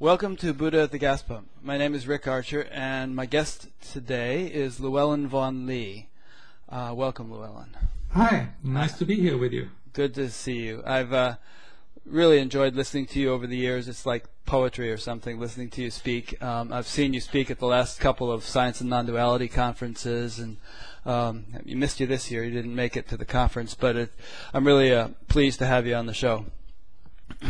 Welcome to Buddha at the Gas Pump. My name is Rick Archer, and my guest today is Llewellyn Vaughan Lee. Uh, welcome, Llewellyn. Hi, nice to be here with you. Good to see you. I've uh, really enjoyed listening to you over the years. It's like poetry or something, listening to you speak. Um, I've seen you speak at the last couple of science and non-duality conferences, and um, you missed you this year. You didn't make it to the conference, but it, I'm really uh, pleased to have you on the show.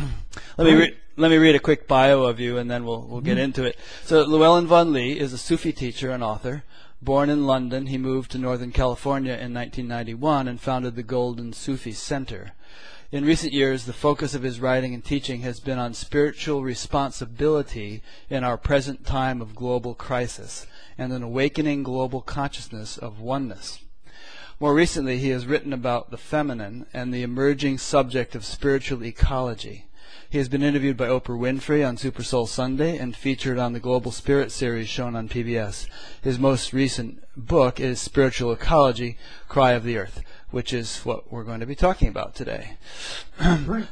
let me re- let me read a quick bio of you, and then we'll we'll get mm-hmm. into it. So Llewellyn Vaughan Lee is a Sufi teacher and author. Born in London, he moved to Northern California in 1991 and founded the Golden Sufi Center. In recent years, the focus of his writing and teaching has been on spiritual responsibility in our present time of global crisis and an awakening global consciousness of oneness. More recently, he has written about the feminine and the emerging subject of spiritual ecology. He has been interviewed by Oprah Winfrey on Super Soul Sunday and featured on the Global Spirit series shown on PBS. His most recent book is Spiritual Ecology Cry of the Earth, which is what we're going to be talking about today.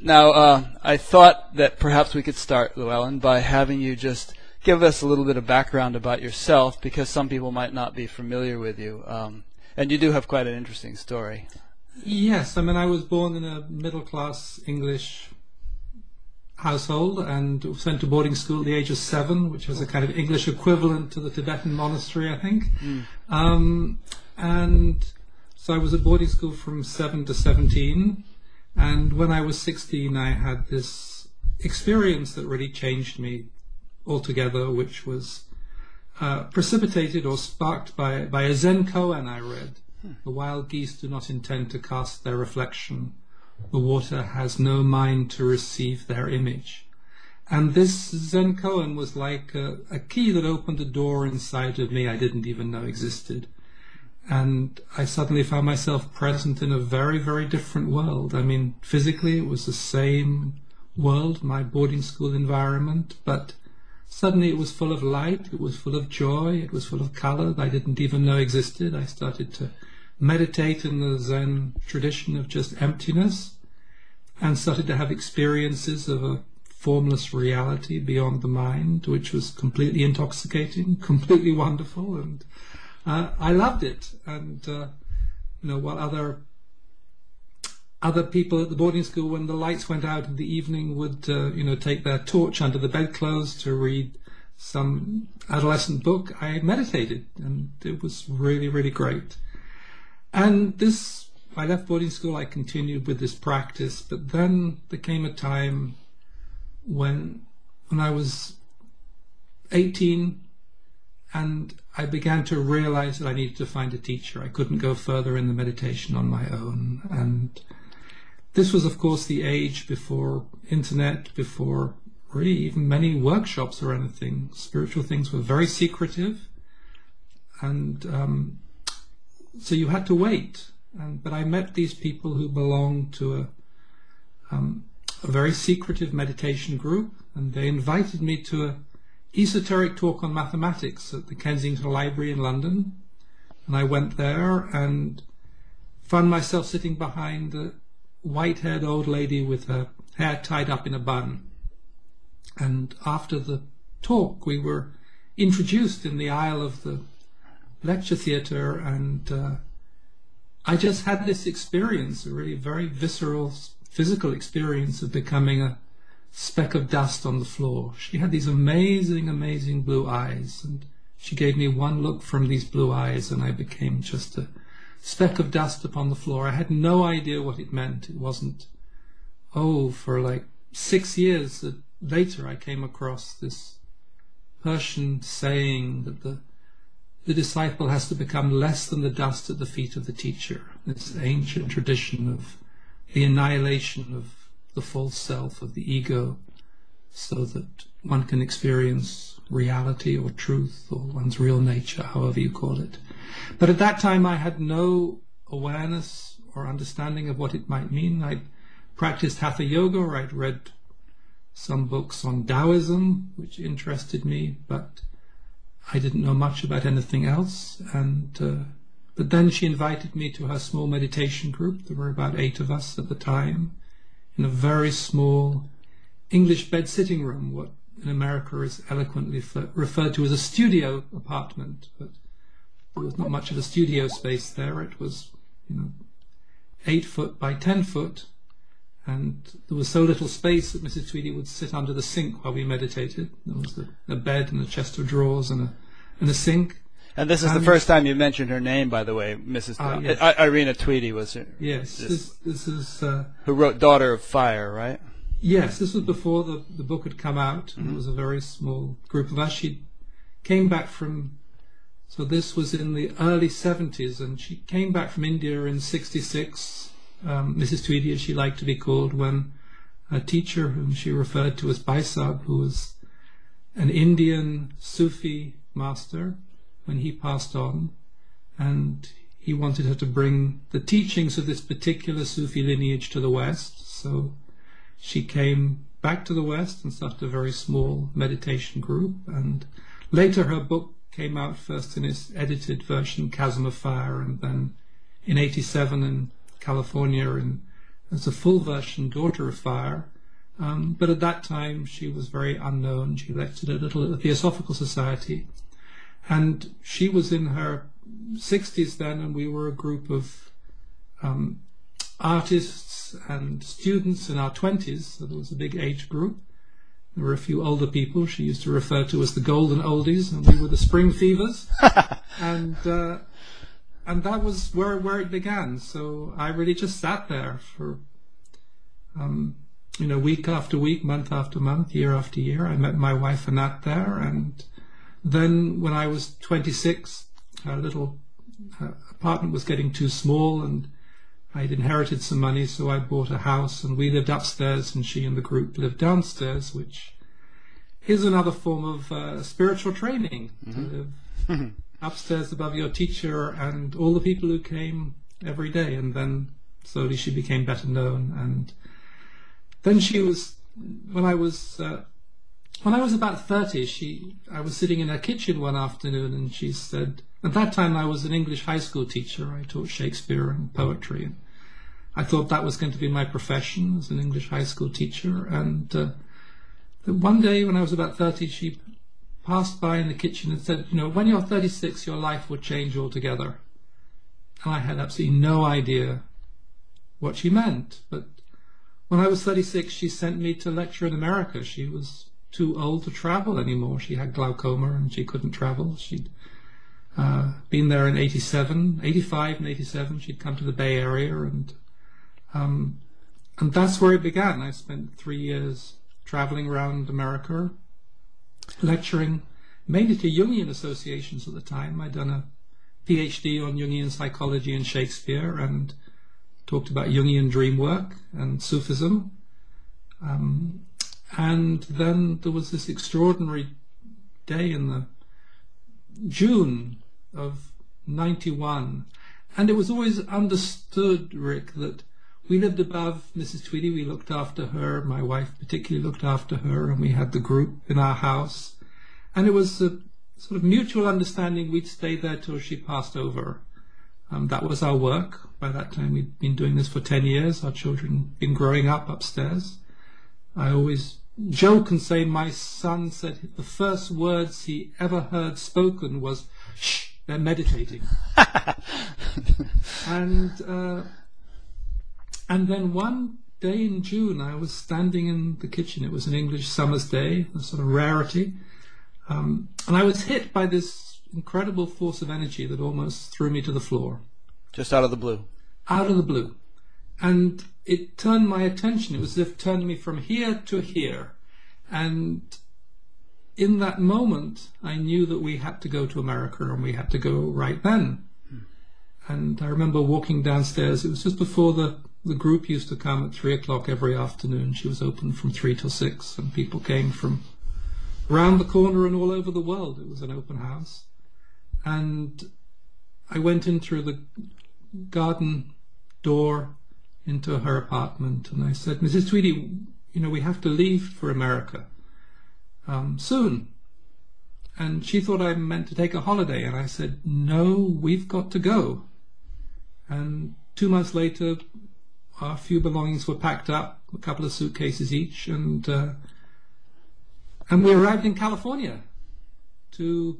Now, uh, I thought that perhaps we could start, Llewellyn, by having you just give us a little bit of background about yourself because some people might not be familiar with you. Um, and you do have quite an interesting story. Yes, I mean, I was born in a middle class English household and was sent to boarding school at the age of seven, which was a kind of English equivalent to the Tibetan monastery, I think. Um, and so I was at boarding school from seven to 17. And when I was 16, I had this experience that really changed me altogether, which was uh, precipitated or sparked by, by a Zen koan I read. The wild geese do not intend to cast their reflection. The water has no mind to receive their image. And this Zen koan was like a, a key that opened a door inside of me I didn't even know existed. And I suddenly found myself present in a very, very different world. I mean, physically it was the same world, my boarding school environment, but Suddenly it was full of light, it was full of joy, it was full of color that I didn't even know existed. I started to meditate in the Zen tradition of just emptiness and started to have experiences of a formless reality beyond the mind, which was completely intoxicating, completely wonderful, and uh, I loved it. And uh, you know, while other other people at the boarding school, when the lights went out in the evening, would uh, you know take their torch under the bedclothes to read some adolescent book. I meditated, and it was really, really great. And this, I left boarding school. I continued with this practice, but then there came a time when, when I was 18, and I began to realize that I needed to find a teacher. I couldn't go further in the meditation on my own, and this was, of course, the age before internet, before really even many workshops or anything. Spiritual things were very secretive, and um, so you had to wait. And, but I met these people who belonged to a, um, a very secretive meditation group, and they invited me to a esoteric talk on mathematics at the Kensington Library in London. And I went there and found myself sitting behind a white-haired old lady with her hair tied up in a bun. And after the talk, we were introduced in the aisle of the lecture theatre, and uh, I just had this experience, a really very visceral, physical experience of becoming a speck of dust on the floor. She had these amazing, amazing blue eyes, and she gave me one look from these blue eyes, and I became just a speck of dust upon the floor. I had no idea what it meant. It wasn't, oh, for like six years later, I came across this Persian saying that the the disciple has to become less than the dust at the feet of the teacher. This ancient tradition of the annihilation of the false self, of the ego, so that one can experience reality or truth or one's real nature, however you call it. But at that time, I had no awareness or understanding of what it might mean. I practiced hatha yoga, or I'd read some books on Taoism, which interested me, but I didn't know much about anything else. And uh, but then she invited me to her small meditation group. There were about eight of us at the time, in a very small English bed sitting room, what in America is eloquently referred to as a studio apartment, but there was not much of a studio space there. It was, you know, eight foot by ten foot, and there was so little space that Mrs. Tweedie would sit under the sink while we meditated. There was a, a bed and a chest of drawers and a and a sink. And this is the Um, first time you mentioned her name, by the way, Mrs. Ah, yes. I- Irina Tweedie was her, Yes, This- this, this is. Uh, who wrote Daughter of Fire, right? Yes, this was before the, the book had come out, and it was a very small group of us. She came back from, so this was in the early 70s, and she came back from India in 66, um, Mrs. Tweedie, as she liked to be called, when a teacher whom she referred to as Bhai Sahib, who was an Indian Sufi master, when he passed on, and he wanted her to bring the teachings of this particular Sufi lineage to the West, so she came back to the West and started a very small meditation group. And later her book came out first in its edited version, Chasm of Fire, and then in 87 in California in, as a full version, Daughter of Fire. Um, but at that time she was very unknown. She lectured a little at the Theosophical Society. And she was in her 60s then, and we were a group of um, artists and students in our 20s, so there was a big age group. There were a few older people she used to refer to as the golden oldies, and we were the spring fevers. and uh, and that was where where it began. So I really just sat there for um, you know week after week, month after month, year after year. I met my wife Annette there, and then when I was 26, our little uh, apartment was getting too small, and I'd inherited some money, so I bought a house, and we lived upstairs, and she and the group lived downstairs, which is another form of uh, spiritual training to live upstairs above your teacher and all the people who came every day. And then slowly she became better known, and then she was when I was. Uh, when I was about 30, she, I was sitting in her kitchen one afternoon and she said, at that time I was an English high school teacher. I taught Shakespeare and poetry. And I thought that was going to be my profession as an English high school teacher. And uh, one day when I was about 30, she passed by in the kitchen and said, you know, when you're 36, your life will change altogether. And I had absolutely no idea what she meant. But when I was 36, she sent me to lecture in America. She was too old to travel anymore. She had glaucoma and she couldn't travel. She'd uh, been there in 87, 85 and 87. She'd come to the Bay Area and um, and that's where it began. I spent three years traveling around America, lecturing mainly to Jungian associations at the time. I'd done a PhD on Jungian psychology and Shakespeare and talked about Jungian dream work and Sufism. Um, and then there was this extraordinary day in the June of 91. And it was always understood, Rick, that we lived above Mrs. Tweedie. We looked after her. My wife particularly looked after her, and we had the group in our house. And it was a sort of mutual understanding we'd stay there till she passed over. Um, that was our work. By that time, we'd been doing this for 10 years. Our children had been growing up upstairs. I always joke and say my son said the first words he ever heard spoken was, shh, they're meditating. and, uh, and then one day in June, I was standing in the kitchen. It was an English summer's day, a sort of rarity. Um, and I was hit by this incredible force of energy that almost threw me to the floor Just out of the blue. out of the blue. And it turned my attention. It was as if turning me from here to here. And in that moment, I knew that we had to go to America and we had to go right then. And I remember walking downstairs. It was just before the, the group used to come at three o'clock every afternoon. She was open from three till six, and people came from around the corner and all over the world. It was an open house. And I went in through the garden door into her apartment and I said, Mrs. Tweedie, you know, we have to leave for America um, soon. And she thought I meant to take a holiday. And I said, no, we've got to go. And two months later, our few belongings were packed up, a couple of suitcases each, and uh, and we arrived in California to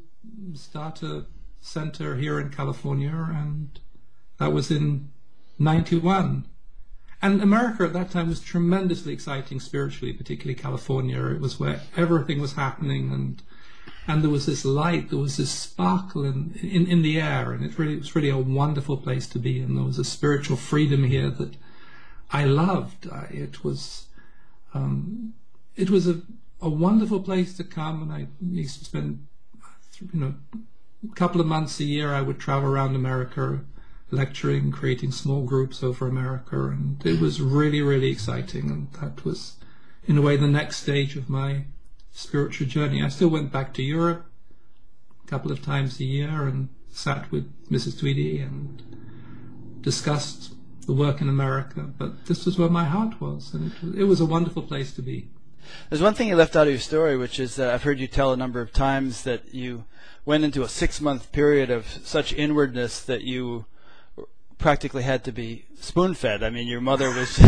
start a center here in California, and that was in 91. And America at that time was tremendously exciting spiritually, particularly California. It was where everything was happening and and there was this light, there was this sparkle in, in, in the air, and it really it was really a wonderful place to be. And there was a spiritual freedom here that I loved. I, it was um, it was a, a wonderful place to come, and I used to spend you know a couple of months a year. I would travel around America lecturing, creating small groups over America, and it was really, really exciting. And that was, in a way, the next stage of my spiritual journey. I still went back to Europe a couple of times a year and sat with Mrs. Tweedie and discussed the work in America. But this was where my heart was, and it was, it was a wonderful place to be. There's one thing you left out of your story, which is that I've heard you tell a number of times that you went into a six month period of such inwardness that you practically had to be spoon fed. I mean, your mother was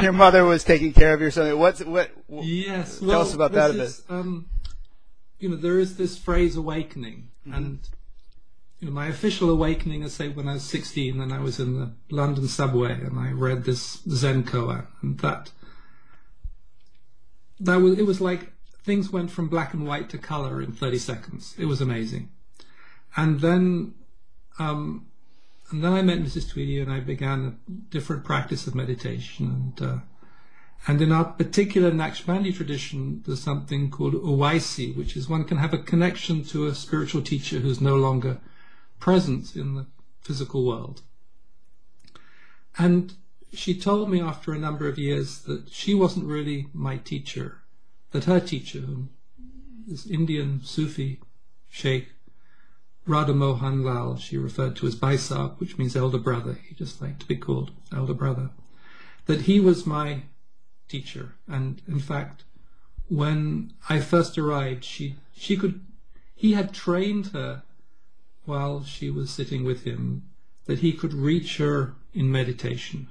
your mother was taking care of you. So what's what? Yes, tell well, us about that a bit. is, Um, you know, there is this phrase awakening, Mm-hmm. and you know, my official awakening is say when I was 16 and I was in the London subway and I read this Zen koan, and that that was it was like things went from black and white to color in 30 seconds. It was amazing, and then. Um, and then I met Mrs. Tweedie and I began a different practice of meditation. And, uh, and in our particular Naqshbandi tradition, there's something called Uwaisi, which is one can have a connection to a spiritual teacher who's no longer present in the physical world. And she told me after a number of years that she wasn't really my teacher, that her teacher, this Indian Sufi sheikh, Radha Mohan Lal, she referred to as Bhai Sahib, which means elder brother. He just liked to be called elder brother. That he was my teacher, and in fact, when I first arrived, she she could he had trained her while she was sitting with him that he could reach her in meditation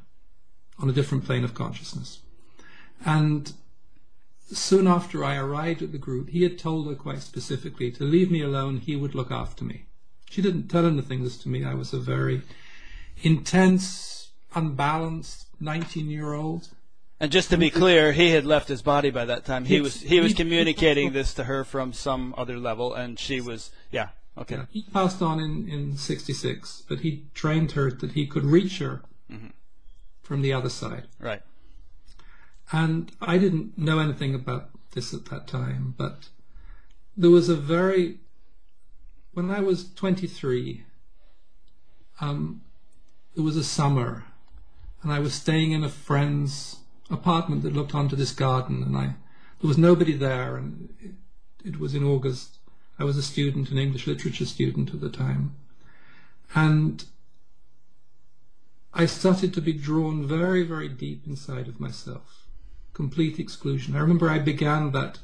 on a different plane of consciousness. And soon after I arrived at the group, he had told her quite specifically to leave me alone, he would look after me. She didn't tell anything this to me. I was a very intense, unbalanced 19 year old. And just to be clear, he had left his body by that time. He was he was communicating this to her from some other level, and she was yeah okay Yeah, he passed on in, in 66, but he trained her that he could reach her from the other side. right And I didn't know anything about this at that time, but there was a very, when I was 23, um, it was a summer, and I was staying in a friend's apartment that looked onto this garden, and I there was nobody there, and it, it was in August. I was a student, an English literature student at the time, and I started to be drawn very, very deep inside of myself complete exclusion. I remember I began that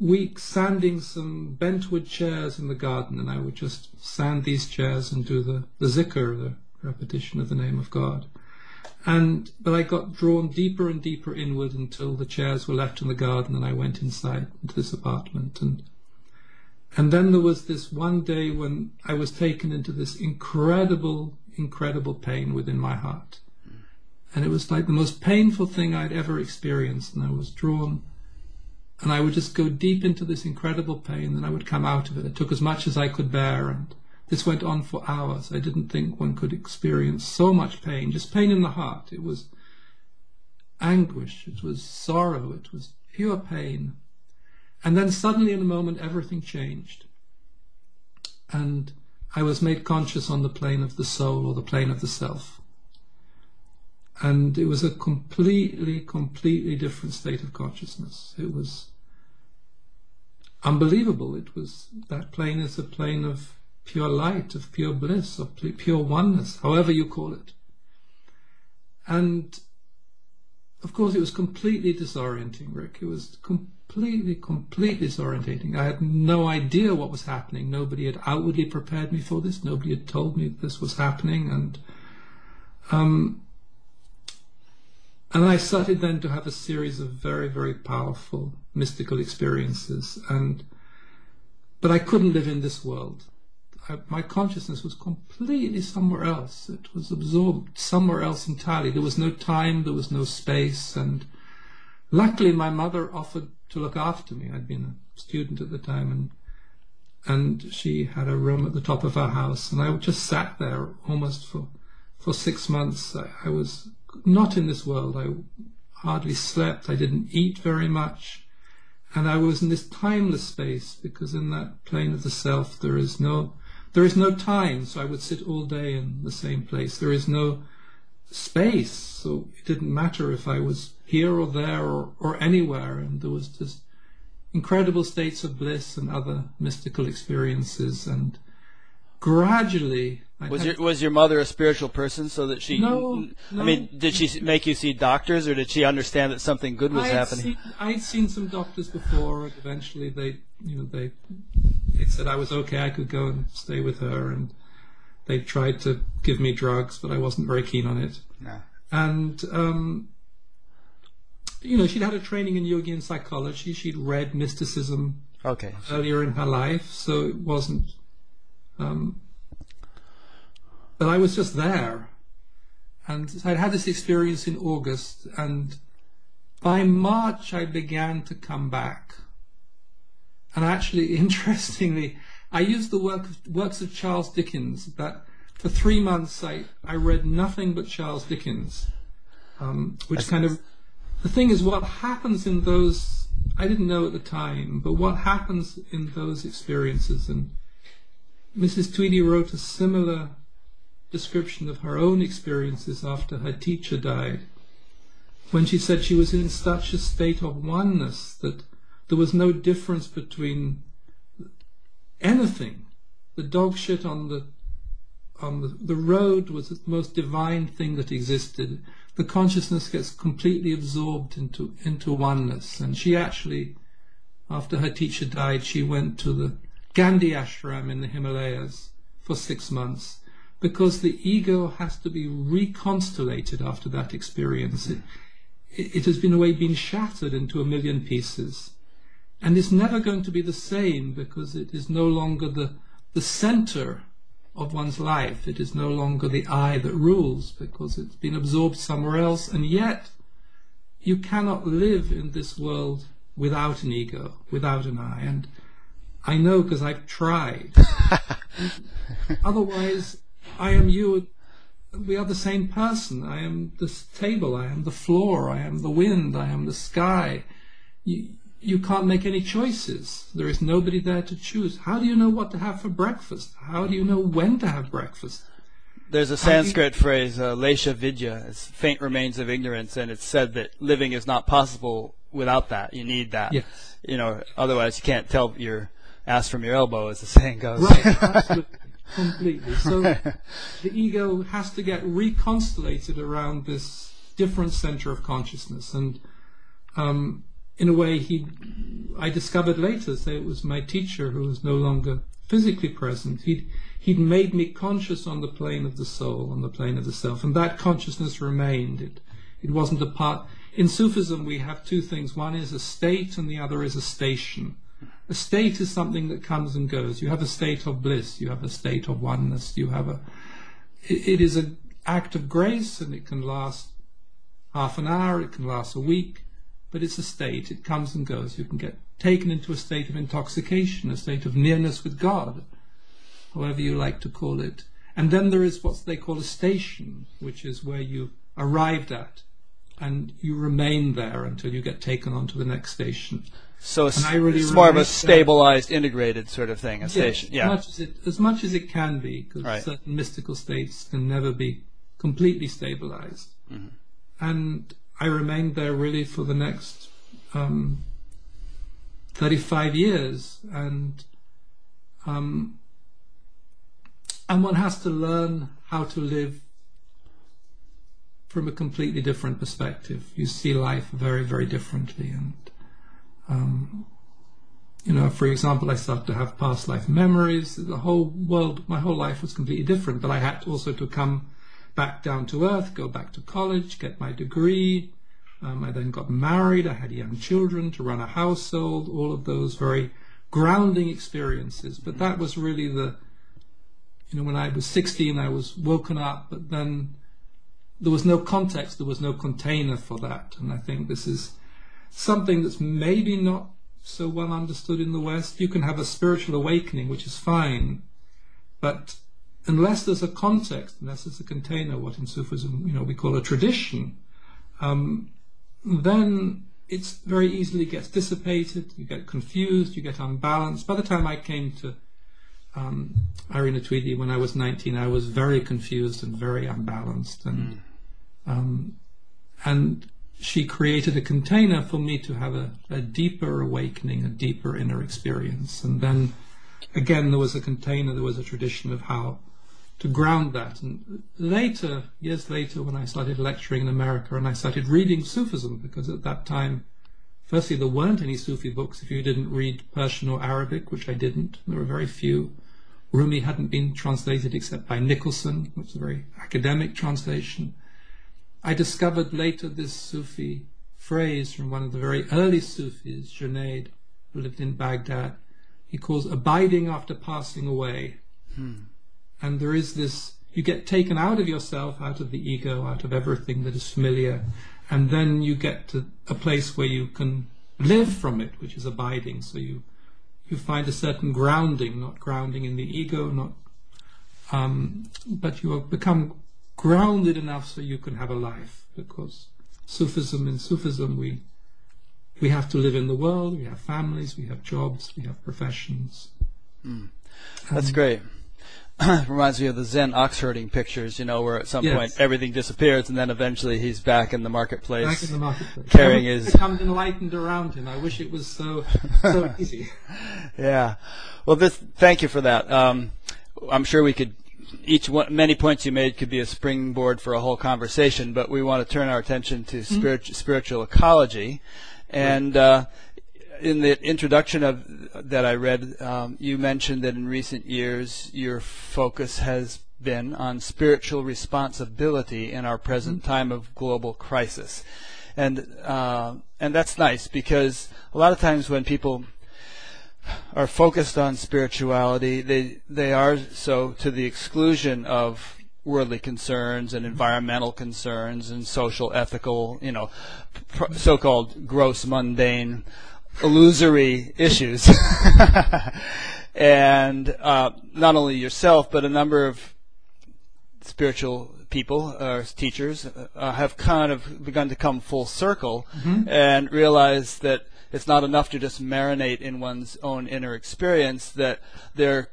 week sanding some bentwood chairs in the garden, and I would just sand these chairs and do the, the zikr, the repetition of the name of God. And but I got drawn deeper and deeper inward until the chairs were left in the garden, and I went inside into this apartment. And and then there was this one day when I was taken into this incredible, incredible pain within my heart and it was like the most painful thing I'd ever experienced. And I was drawn, and I would just go deep into this incredible pain, and I would come out of it. It took as much as I could bear, and this went on for hours. I didn't think one could experience so much pain, just pain in the heart. It was anguish, it was sorrow, it was pure pain. And then suddenly, in a moment, everything changed. And I was made conscious on the plane of the soul or the plane of the self and it was a completely, completely different state of consciousness. It was unbelievable. It was that plane is a plane of pure light, of pure bliss, of pure oneness, however you call it. And of course, it was completely disorienting, Rick. It was completely, completely disorientating. I had no idea what was happening. Nobody had outwardly prepared me for this. Nobody had told me this was happening, and um, and I started then to have a series of very, very powerful mystical experiences. And but I couldn't live in this world. My consciousness was completely somewhere else. It was absorbed somewhere else entirely. There was no time. There was no space. And luckily, my mother offered to look after me. I'd been a student at the time, and and she had a room at the top of her house, and I just sat there almost for for six months. I, I was not in this world. I hardly slept. I didn't eat very much. And I was in this timeless space because in that plane of the self there is no there is no time. So I would sit all day in the same place. There is no space. So it didn't matter if I was here or there or, or anywhere. And there was just incredible states of bliss and other mystical experiences. And gradually I was your was your mother a spiritual person so that she? No, no. I mean, did she make you see doctors, or did she understand that something good was I'd happening? Seen, I'd seen some doctors before, and eventually they, you know, they, they said I was okay. I could go and stay with her, and they tried to give me drugs, but I wasn't very keen on it. No. And um, you know, she'd had a training in Jungian psychology. She'd read mysticism Okay. earlier in her life, so it wasn't. Um, but I was just there. And I'd had this experience in August, and by March I began to come back. And actually, interestingly, I used the work of, works of Charles Dickens, but for three months I, I read nothing but Charles Dickens, um, which kind of. The thing is, what happens in those, I didn't know at the time, but what happens in those experiences, and Mrs. Tweedie wrote a similar description of her own experiences after her teacher died, when she said she was in such a state of oneness that there was no difference between anything. The dog shit on the on the, the road was the most divine thing that existed. The consciousness gets completely absorbed into into oneness. And she actually, after her teacher died, she went to the Gandhi ashram in the Himalayas for six months because the ego has to be reconstellated after that experience. It, it has been a way been shattered into a million pieces. And it's never going to be the same because it is no longer the, the center of one's life. It is no longer the I that rules because it's been absorbed somewhere else. And yet, you cannot live in this world without an ego, without an I. And I know because I've tried. Otherwise, I am you. We are the same person. I am this table. I am the floor. I am the wind. I am the sky. You, you can't make any choices. There is nobody there to choose. How do you know what to have for breakfast? How do you know when to have breakfast? There's a Sanskrit phrase, uh, lesha avidya, it's faint remains of ignorance, and it's said that living is not possible without that. You need that. Yes. You know, otherwise you can't tell your ass from your elbow, as the saying goes. Right, absolutely, completely. So the ego has to get reconstellated around this different center of consciousness, and um, in a way, he, I discovered later, say it was my teacher who was no longer physically present. He'd he'd made me conscious on the plane of the soul, on the plane of the self, and that consciousness remained. It it wasn't a part. In Sufism, we have two things. One is a state, and the other is a station. A state is something that comes and goes. You have a state of bliss. You have a state of oneness. You have a. It, it is an act of grace, and it can last half an hour. It can last a week, but it's a state. It comes and goes. You can get taken into a state of intoxication, a state of nearness with God, however you like to call it. And then there is what they call a station, which is where you arrived at, and you remain there until you get taken on to the next station. So it's, really it's more of a relate that- stabilized, integrated sort of thing, a Yes, station. as Yeah. much as it as much as it can be, because Right. certain mystical states can never be completely stabilized. Mm-hmm. And I remained there really for the next um, thirty-five years, and um, and one has to learn how to live from a completely different perspective. You see life very, very differently, and um, you know, for example, I started to have past life memories. The whole world, my whole life was completely different. But I had also to come back down to earth, go back to college, get my degree, Um, I then got married. I had young children to run a household. All of those very grounding experiences. But that was really the, you know, when I was 16, I was woken up, but then there was no context, there was no container for that. And I think this is something that's maybe not so well understood in the West. You can have a spiritual awakening, which is fine, but unless there's a context, unless there's a container, what in Sufism you know we call a tradition, um, then it's very easily gets dissipated. You get confused. You get unbalanced. By the time I came to um, Irina Tweedie when I was 19, I was very confused and very unbalanced, and mm. um, and she created a container for me to have a, a deeper awakening, a deeper inner experience, and then again there was a container, there was a tradition of how to ground that. And later, years later, when I started lecturing in America and I started reading Sufism, because at that time, firstly, there weren't any Sufi books if you didn't read Persian or Arabic, which I didn't. There were very few. Rumi hadn't been translated except by Nicholson, which is a very academic translation. I discovered later this Sufi phrase from one of the very early Sufis, Junaid, who lived in Baghdad. He calls abiding after passing away. Hmm. And there is this, you get taken out of yourself, out of the ego, out of everything that is familiar, and then you get to a place where you can live from it, which is abiding. So you you find a certain grounding, not grounding in the ego, not um, but you have become grounded enough so you can have a life. Because Sufism in Sufism we we have to live in the world, we have families, we have jobs, we have professions. Mm. That's um, great. reminds me of the Zen ox herding pictures, you know, where at some yes. point everything disappears and then eventually he's back in the marketplace. Back in the marketplace. Carrying his. becomes enlightened around him. I wish it was so, so easy. Yeah. Well, this, thank you for that. Um, I'm sure we could, each one, many points you made could be a springboard for a whole conversation, but we want to turn our attention to mm-hmm. spirit, spiritual ecology. And, uh, in the introduction of that I read, um, you mentioned that in recent years your focus has been on spiritual responsibility in our present mm-hmm. time of global crisis, and uh, and that's nice because a lot of times when people are focused on spirituality, they they are so to the exclusion of worldly concerns and environmental concerns and social ethical, you know, so-called gross mundane illusory issues. and uh, not only yourself, but a number of spiritual people or uh, teachers uh, have kind of begun to come full circle mm-hmm. and realize that it's not enough to just marinate in one's own inner experience that they're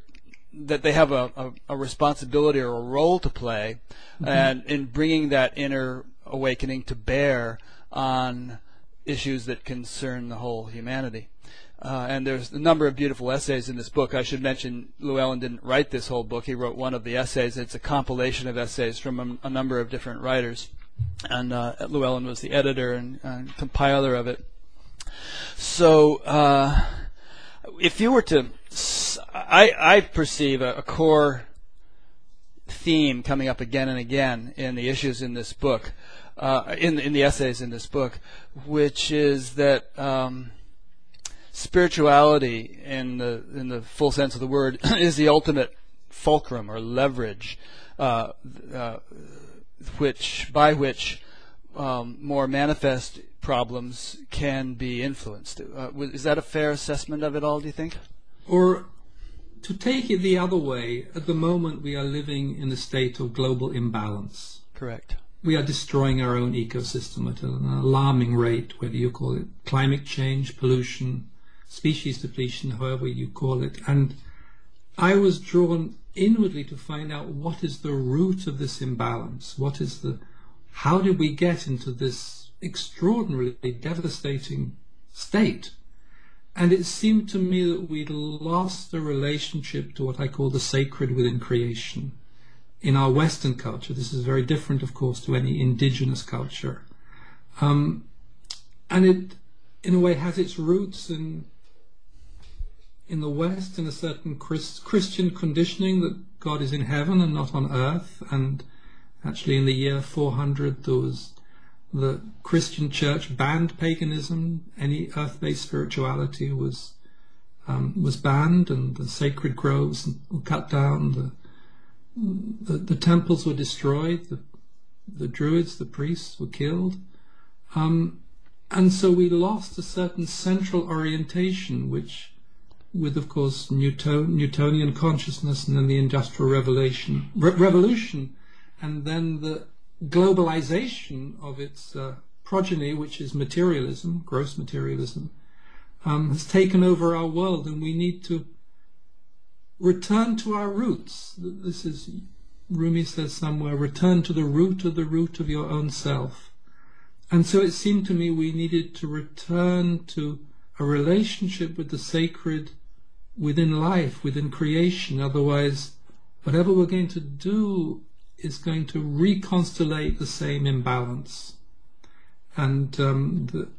that they have a, a, a responsibility or a role to play mm-hmm. and in bringing that inner awakening to bear on issues that concern the whole humanity. Uh, and there's a number of beautiful essays in this book. I should mention Llewellyn didn't write this whole book. He wrote one of the essays. It's a compilation of essays from a, a number of different writers. And uh, Llewellyn was the editor and, and compiler of it. So, uh, if you were to, I, I perceive a, a core theme coming up again and again in the issues in this book uh, in in the essays in this book, which is that um, spirituality, in the in the full sense of the word, is the ultimate fulcrum or leverage, uh, uh, which by which um, more manifest problems can be influenced. Uh, is that a fair assessment of it all? Do you think? Or to take it the other way, at the moment we are living in a state of global imbalance. Correct we are destroying our own ecosystem at an alarming rate, whether you call it climate change, pollution, species depletion, however you call it. And I was drawn inwardly to find out what is the root of this imbalance. What is the, how did we get into this extraordinarily devastating state? And it seemed to me that we'd lost the relationship to what I call the sacred within creation in our Western culture. This is very different, of course, to any indigenous culture. Um, and it, in a way, has its roots in in the West in a certain Christ, Christian conditioning that God is in heaven and not on earth. And actually, in the year 400, there was the Christian church banned paganism. Any earth-based spirituality was um, was banned, and the sacred groves were cut down. The the, the temples were destroyed. The the druids, the priests, were killed. Um, and so we lost a certain central orientation, which, with of course Newton, Newtonian consciousness and then the Industrial Revolution, re- revolution, and then the globalization of its uh, progeny, which is materialism, gross materialism, um, has taken over our world, and we need to return to our roots. This is Rumi says somewhere, return to the root of the root of your own self. And so it seemed to me we needed to return to a relationship with the sacred within life, within creation. Otherwise, whatever we're going to do is going to reconstellate the same imbalance. And um, the,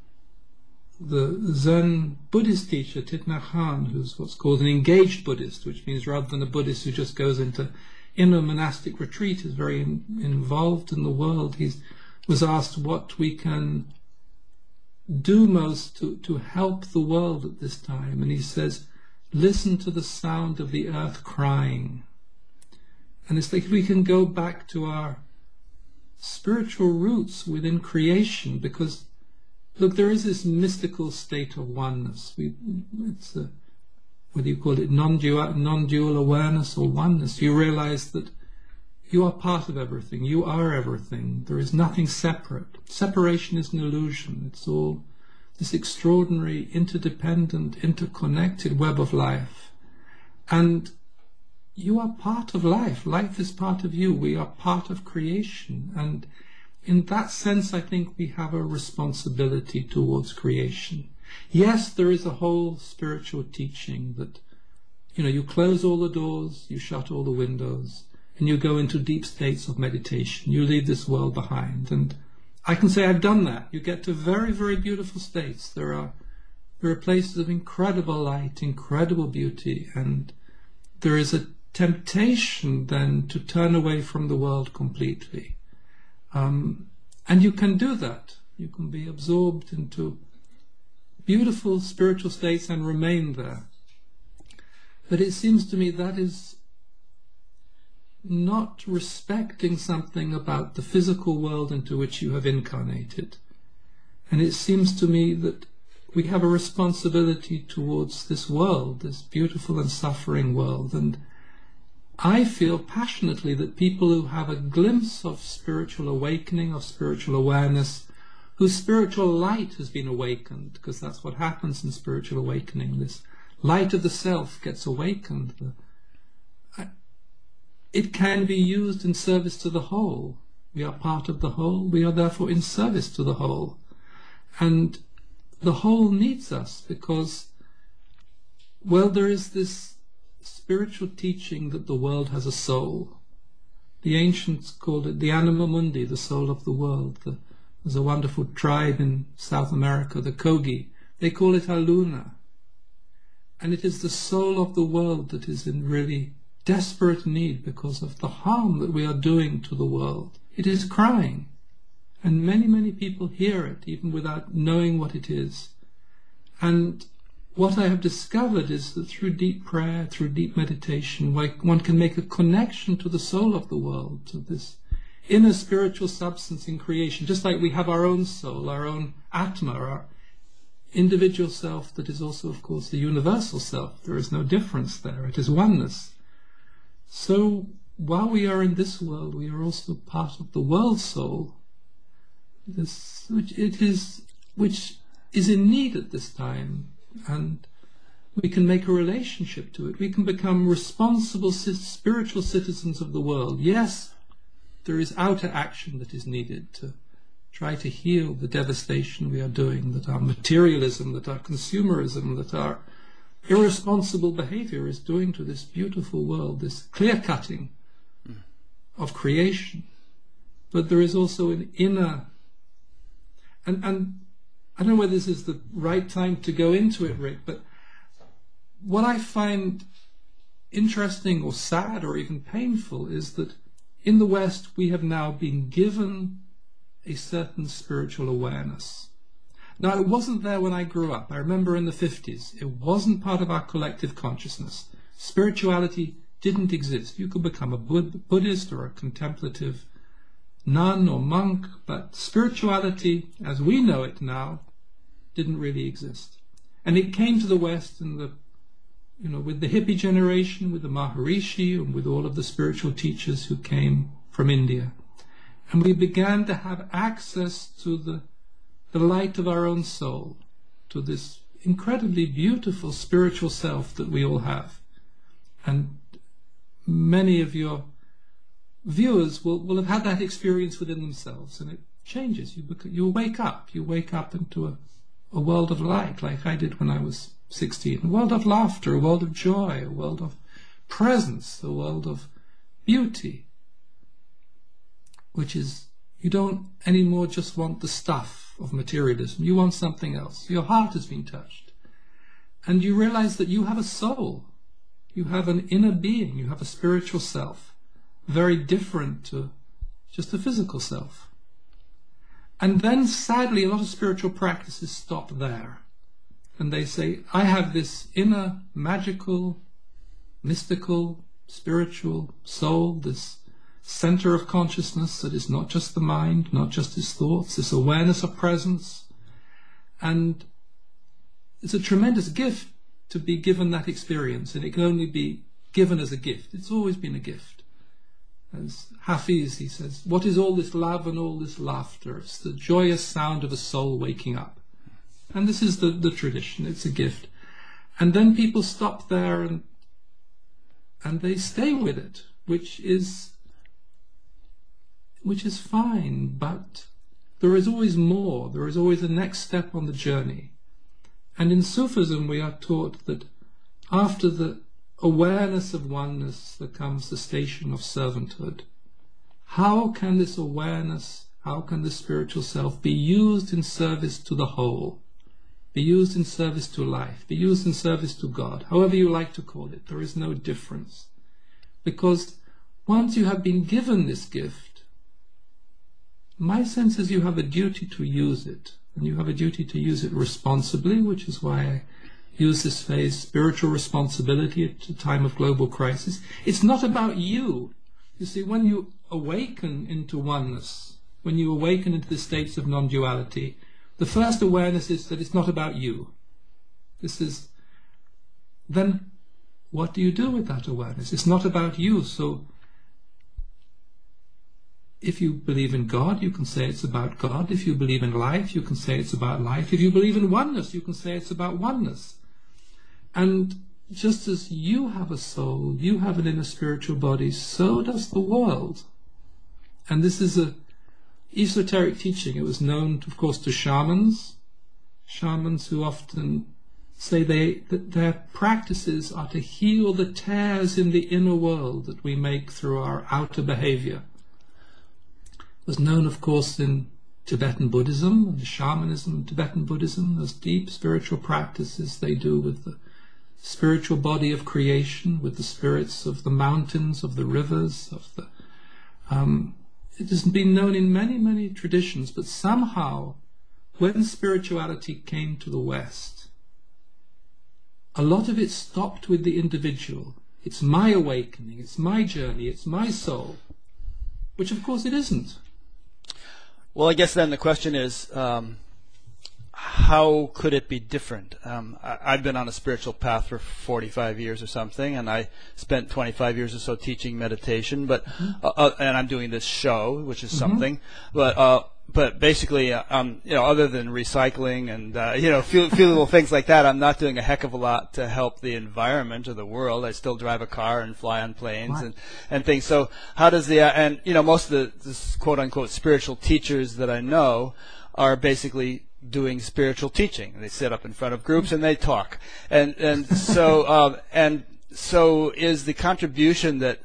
the Zen Buddhist teacher, Thich Nhat Hanh, who's what's called an engaged Buddhist, which means rather than a Buddhist who just goes into inner monastic retreat, is very in, involved in the world. He was asked what we can do most to, to help the world at this time. And he says, listen to the sound of the earth crying. And it's like we can go back to our spiritual roots within creation, because look, there is this mystical state of oneness. We, it's a, whether you call it non-dual, non-dual awareness or oneness. You realize that you are part of everything. You are everything. There is nothing separate. Separation is an illusion. It's all this extraordinary, interdependent, interconnected web of life. And you are part of life. Life is part of you. We are part of creation. And in that sense, I think we have a responsibility towards creation. Yes, there is a whole spiritual teaching that, you know, you close all the doors, you shut all the windows, and you go into deep states of meditation. You leave this world behind. And I can say I've done that. You get to very, very beautiful states. There are, there are places of incredible light, incredible beauty, and there is a temptation then to turn away from the world completely. Um, and you can do that. You can be absorbed into beautiful spiritual states and remain there. But it seems to me that is not respecting something about the physical world into which you have incarnated. And it seems to me that we have a responsibility towards this world, this beautiful and suffering world. And I feel passionately that people who have a glimpse of spiritual awakening, of spiritual awareness, whose spiritual light has been awakened, because that's what happens in spiritual awakening. This light of the self gets awakened. It can be used in service to the whole. We are part of the whole. We are therefore in service to the whole. And the whole needs us because, well, there is this spiritual teaching that the world has a soul. The ancients called it the anima mundi, the soul of the world. The, there's a wonderful tribe in South America, the Kogi. They call it Aluna. And it is the soul of the world that is in really desperate need because of the harm that we are doing to the world. It is crying. And many, many people hear it even without knowing what it is. And what I have discovered is that through deep prayer, through deep meditation, one can make a connection to the soul of the world, to this inner spiritual substance in creation, just like we have our own soul, our own atma, our individual self that is also, of course, the universal self. There is no difference there. It is oneness. So while we are in this world, we are also part of the world soul, this, which it is, which is in need at this time and we can make a relationship to it. We can become responsible spiritual citizens of the world. Yes, there is outer action that is needed to try to heal the devastation we are doing, that our materialism, that our consumerism, that our irresponsible behavior is doing to this beautiful world, this clear cutting hmm. of creation. But there is also an inner, and, and I don't know whether this is the right time to go into it, Rick, but what I find interesting or sad or even painful is that in the West we have now been given a certain spiritual awareness. Now, it wasn't there when I grew up. I remember in the 50s, it wasn't part of our collective consciousness. Spirituality didn't exist. You could become a Buddhist or a contemplative nun or monk, but spirituality, as we know it now, didn't really exist. And it came to the West in the you know, with the hippie generation, with the Maharishi, and with all of the spiritual teachers who came from India. And we began to have access to the, the light of our own soul, to this incredibly beautiful spiritual self that we all have. And many of your viewers will, will have had that experience within themselves, and it changes. You, you wake up. You wake up into a, a world of light, like I did when I was 16. A world of laughter, a world of joy, a world of presence, a world of beauty, which is, you don't anymore just want the stuff of materialism. You want something else. Your heart has been touched. And you realize that you have a soul. You have an inner being. You have a spiritual self. Very different to just a physical self. And then sadly, a lot of spiritual practices stop there and they say, I have this inner magical, mystical, spiritual soul, this center of consciousness that is not just the mind, not just his thoughts, this awareness of presence. And it's a tremendous gift to be given that experience, and it can only be given as a gift. It's always been a gift. As Hafiz, he says, what is all this love and all this laughter? It's the joyous sound of a soul waking up. And this is the, the tradition, it's a gift. And then people stop there and and they stay with it, which is which is fine, but there is always more, there is always a next step on the journey. And in Sufism we are taught that after the awareness of oneness there comes the station of servanthood. How can this awareness, how can the spiritual self be used in service to the whole? be used in service to life, be used in service to God, however you like to call it. There is no difference. Because once you have been given this gift, my sense is you have a duty to use it, and you have a duty to use it responsibly, which is why I use this phrase, spiritual responsibility at a time of global crisis. It's not about you. You see, when you awaken into oneness, when you awaken into the states of non-duality, the first awareness is that it's not about you. This is, then what do you do with that awareness? It's not about you. So if you believe in God, you can say it's about God. If you believe in life, you can say it's about life. If you believe in oneness, you can say it's about oneness. And just as you have a soul, you have an inner spiritual body, so does the world. And this is a esoteric teaching. It was known, of course, to shamans, shamans who often say they, that their practices are to heal the tears in the inner world that we make through our outer behavior. It was known, of course, in Tibetan Buddhism and shamanism, Tibetan Buddhism, those deep spiritual practices they do with the spiritual body of creation, with the spirits of the mountains, of the rivers, of the um, it has been known in many, many traditions, but somehow, when spirituality came to the West, a lot of it stopped with the individual. It's my awakening, it's my journey, it's my soul, which of course it isn't. Well, I guess then the question is um, how could it be different? Um, I, have been on a spiritual path for 45 years or something, and I spent 25 years or so teaching meditation. But mm-hmm. uh, uh, and I'm doing this show, which is mm-hmm. something. But uh, but basically, uh, um, you know, other than recycling and uh, you know, few, few little things like that, I'm not doing a heck of a lot to help the environment or the world. I still drive a car and fly on planes and and things. So how does the uh, and you know, most of the this quote unquote spiritual teachers that I know are basically doing spiritual teaching. They sit up in front of groups and they talk. And and so um, and so is the contribution that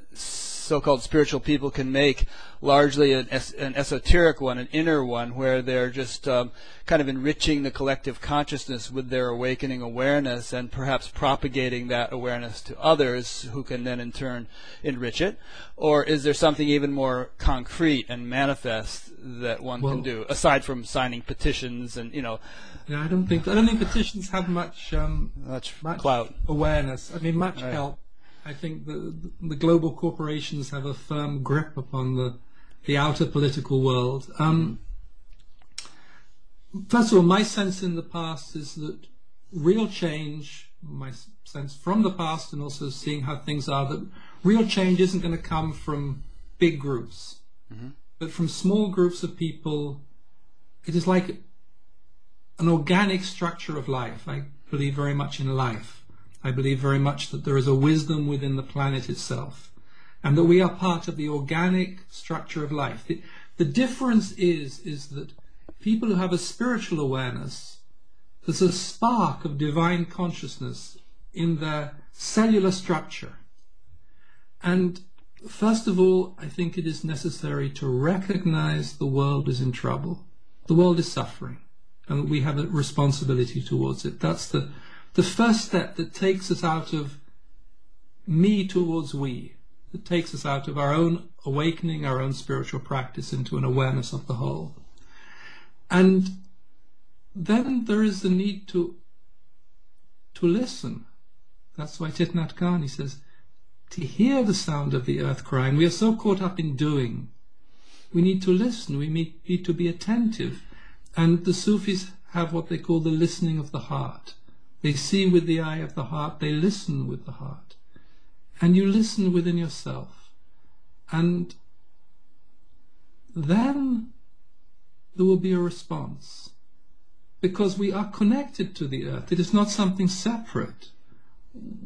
so-called spiritual people can make largely an, es- an esoteric one, an inner one, where they're just um, kind of enriching the collective consciousness with their awakening awareness and perhaps propagating that awareness to others who can then in turn enrich it? Or is there something even more concrete and manifest that one Well- can do aside from signing petitions and you know Yeah, I don't think I don't think petitions have much um, much, much clout? awareness. I mean, much Right. help. I think the the global corporations have a firm grip upon the the outer political world. Um, first of all, my sense in the past is that real change, my sense from the past, and also seeing how things are, that real change isn't going to come from big groups, but from small groups of people. It is like an organic structure of life. I believe very much in life. I believe very much that there is a wisdom within the planet itself and that we are part of the organic structure of life. The, the difference is, is that people who have a spiritual awareness, there's a spark of divine consciousness in their cellular structure. And first of all, I think it is necessary to recognize the world is in trouble. The world is suffering and we have a responsibility towards it. That's the, the first step that takes us out of me towards we, that takes us out of our own awakening, our own spiritual practice into an awareness of the whole. And then there is the need to to listen. That's why Nhat Hanh says, to hear the sound of the earth crying. We are so caught up in doing. We need to listen. We need to be attentive. And the Sufis have what they call the listening of the heart. They see with the eye of the heart, they listen with the heart. And you listen within yourself. And then there will be a response. Because we are connected to the earth. It is not something separate.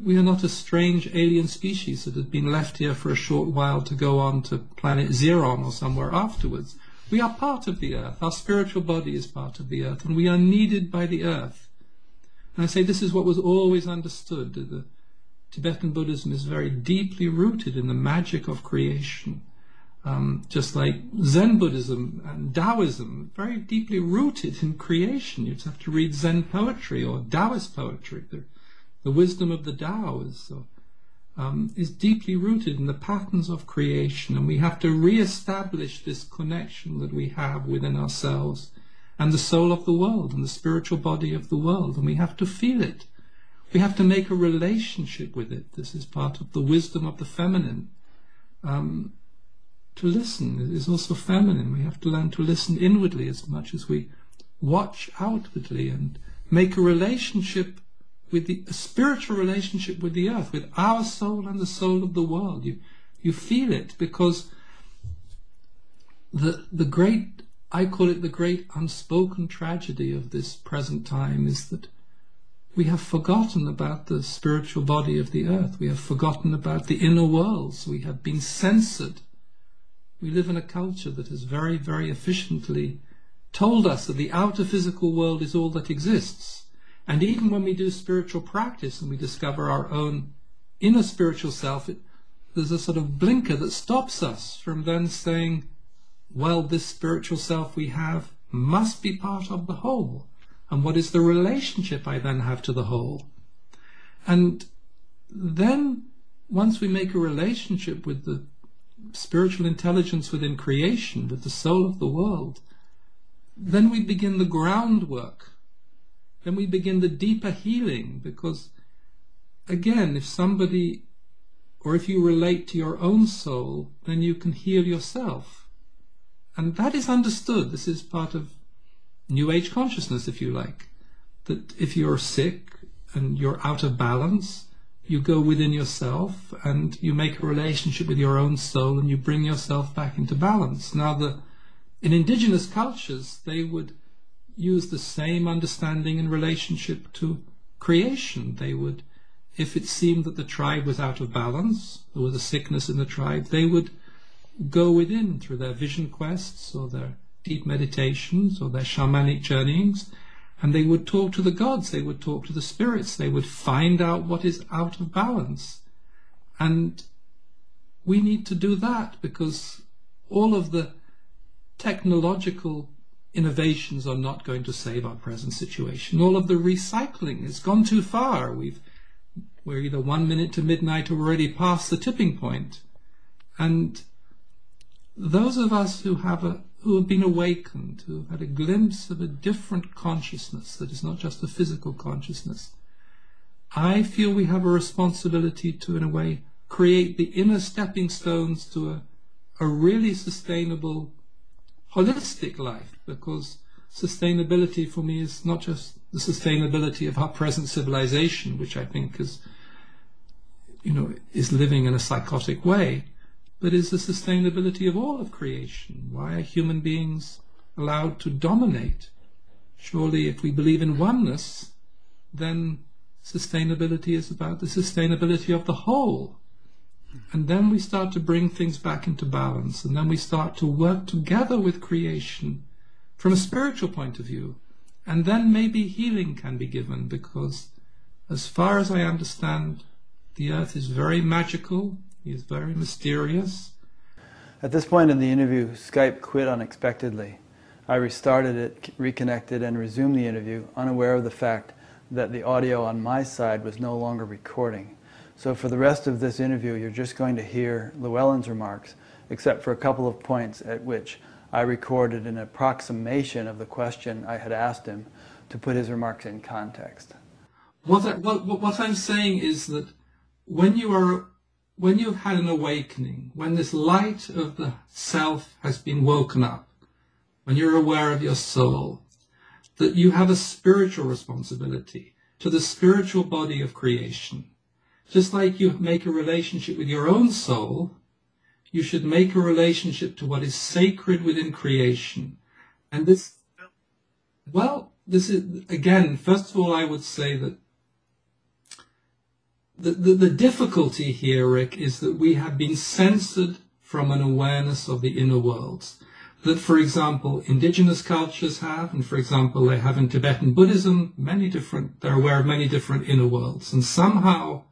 We are not a strange alien species that has been left here for a short while to go on to planet Xeron or somewhere afterwards. We are part of the earth. Our spiritual body is part of the earth, and we are needed by the earth. And I say this is what was always understood. The Tibetan Buddhism is very deeply rooted in the magic of creation. Um, just like Zen Buddhism and Taoism, very deeply rooted in creation. You just have to read Zen poetry or Taoist poetry. The, the wisdom of the Tao is so um, is deeply rooted in the patterns of creation, and we have to re-establish this connection that we have within ourselves and the soul of the world and the spiritual body of the world, and we have to feel it. We have to make a relationship with it. This is part of the wisdom of the feminine. Um, to listen is also feminine. We have to learn to listen inwardly as much as we watch outwardly and make a relationship with the a spiritual relationship with the earth, with our soul and the soul of the world. You you feel it because the the great I call it the great unspoken tragedy of this present time is that we have forgotten about the spiritual body of the earth. We have forgotten about the inner worlds. We have been censored. We live in a culture that has very, very efficiently told us that the outer physical world is all that exists. And even when we do spiritual practice and we discover our own inner spiritual self, it, there's a sort of blinker that stops us from then saying, well, this spiritual self we have must be part of the whole. And what is the relationship I then have to the whole? And then once we make a relationship with the spiritual intelligence within creation, with the soul of the world, then we begin the groundwork then we begin the deeper healing because again if somebody or if you relate to your own soul then you can heal yourself and that is understood this is part of new age consciousness if you like that if you're sick and you're out of balance you go within yourself and you make a relationship with your own soul and you bring yourself back into balance now the in indigenous cultures they would use the same understanding in relationship to creation. They would, if it seemed that the tribe was out of balance, there was a sickness in the tribe, they would go within through their vision quests or their deep meditations or their shamanic journeyings, and they would talk to the gods, they would talk to the spirits, they would find out what is out of balance. And we need to do that because all of the technological innovations are not going to save our present situation. All of the recycling has gone too far. We've we're either one minute to midnight or already past the tipping point. And those of us who have a who have been awakened, who have had a glimpse of a different consciousness that is not just a physical consciousness, I feel we have a responsibility to, in a way, create the inner stepping stones to a, a really sustainable, holistic life, because sustainability for me is not just the sustainability of our present civilization, which I think is, you know, is living in a psychotic way, but is the sustainability of all of creation. Why are human beings allowed to dominate? Surely, if we believe in oneness, then sustainability is about the sustainability of the whole. And then we start to bring things back into balance, and then we start to work together with creation from a spiritual point of view. And then maybe healing can be given because, as far as I understand, the earth is very magical, is very mysterious. At this point in the interview, Skype quit unexpectedly. I restarted it, reconnected, and resumed the interview, unaware of the fact that the audio on my side was no longer recording. So for the rest of this interview, you're just going to hear Llewellyn's remarks, except for a couple of points at which I recorded an approximation of the question I had asked him to put his remarks in context. What, I, what, what I'm saying is that when you are when you've had an awakening, when this light of the self has been woken up, when you're aware of your soul, that you have a spiritual responsibility to the spiritual body of creation. Just like you make a relationship with your own soul, you should make a relationship to what is sacred within creation. And this, well, this is, again, first of all, I would say that the, the, the difficulty here, Rick, is that we have been censored from an awareness of the inner worlds. That, for example, indigenous cultures have, and for example, they have in Tibetan Buddhism, many different, they're aware of many different inner worlds. And somehow,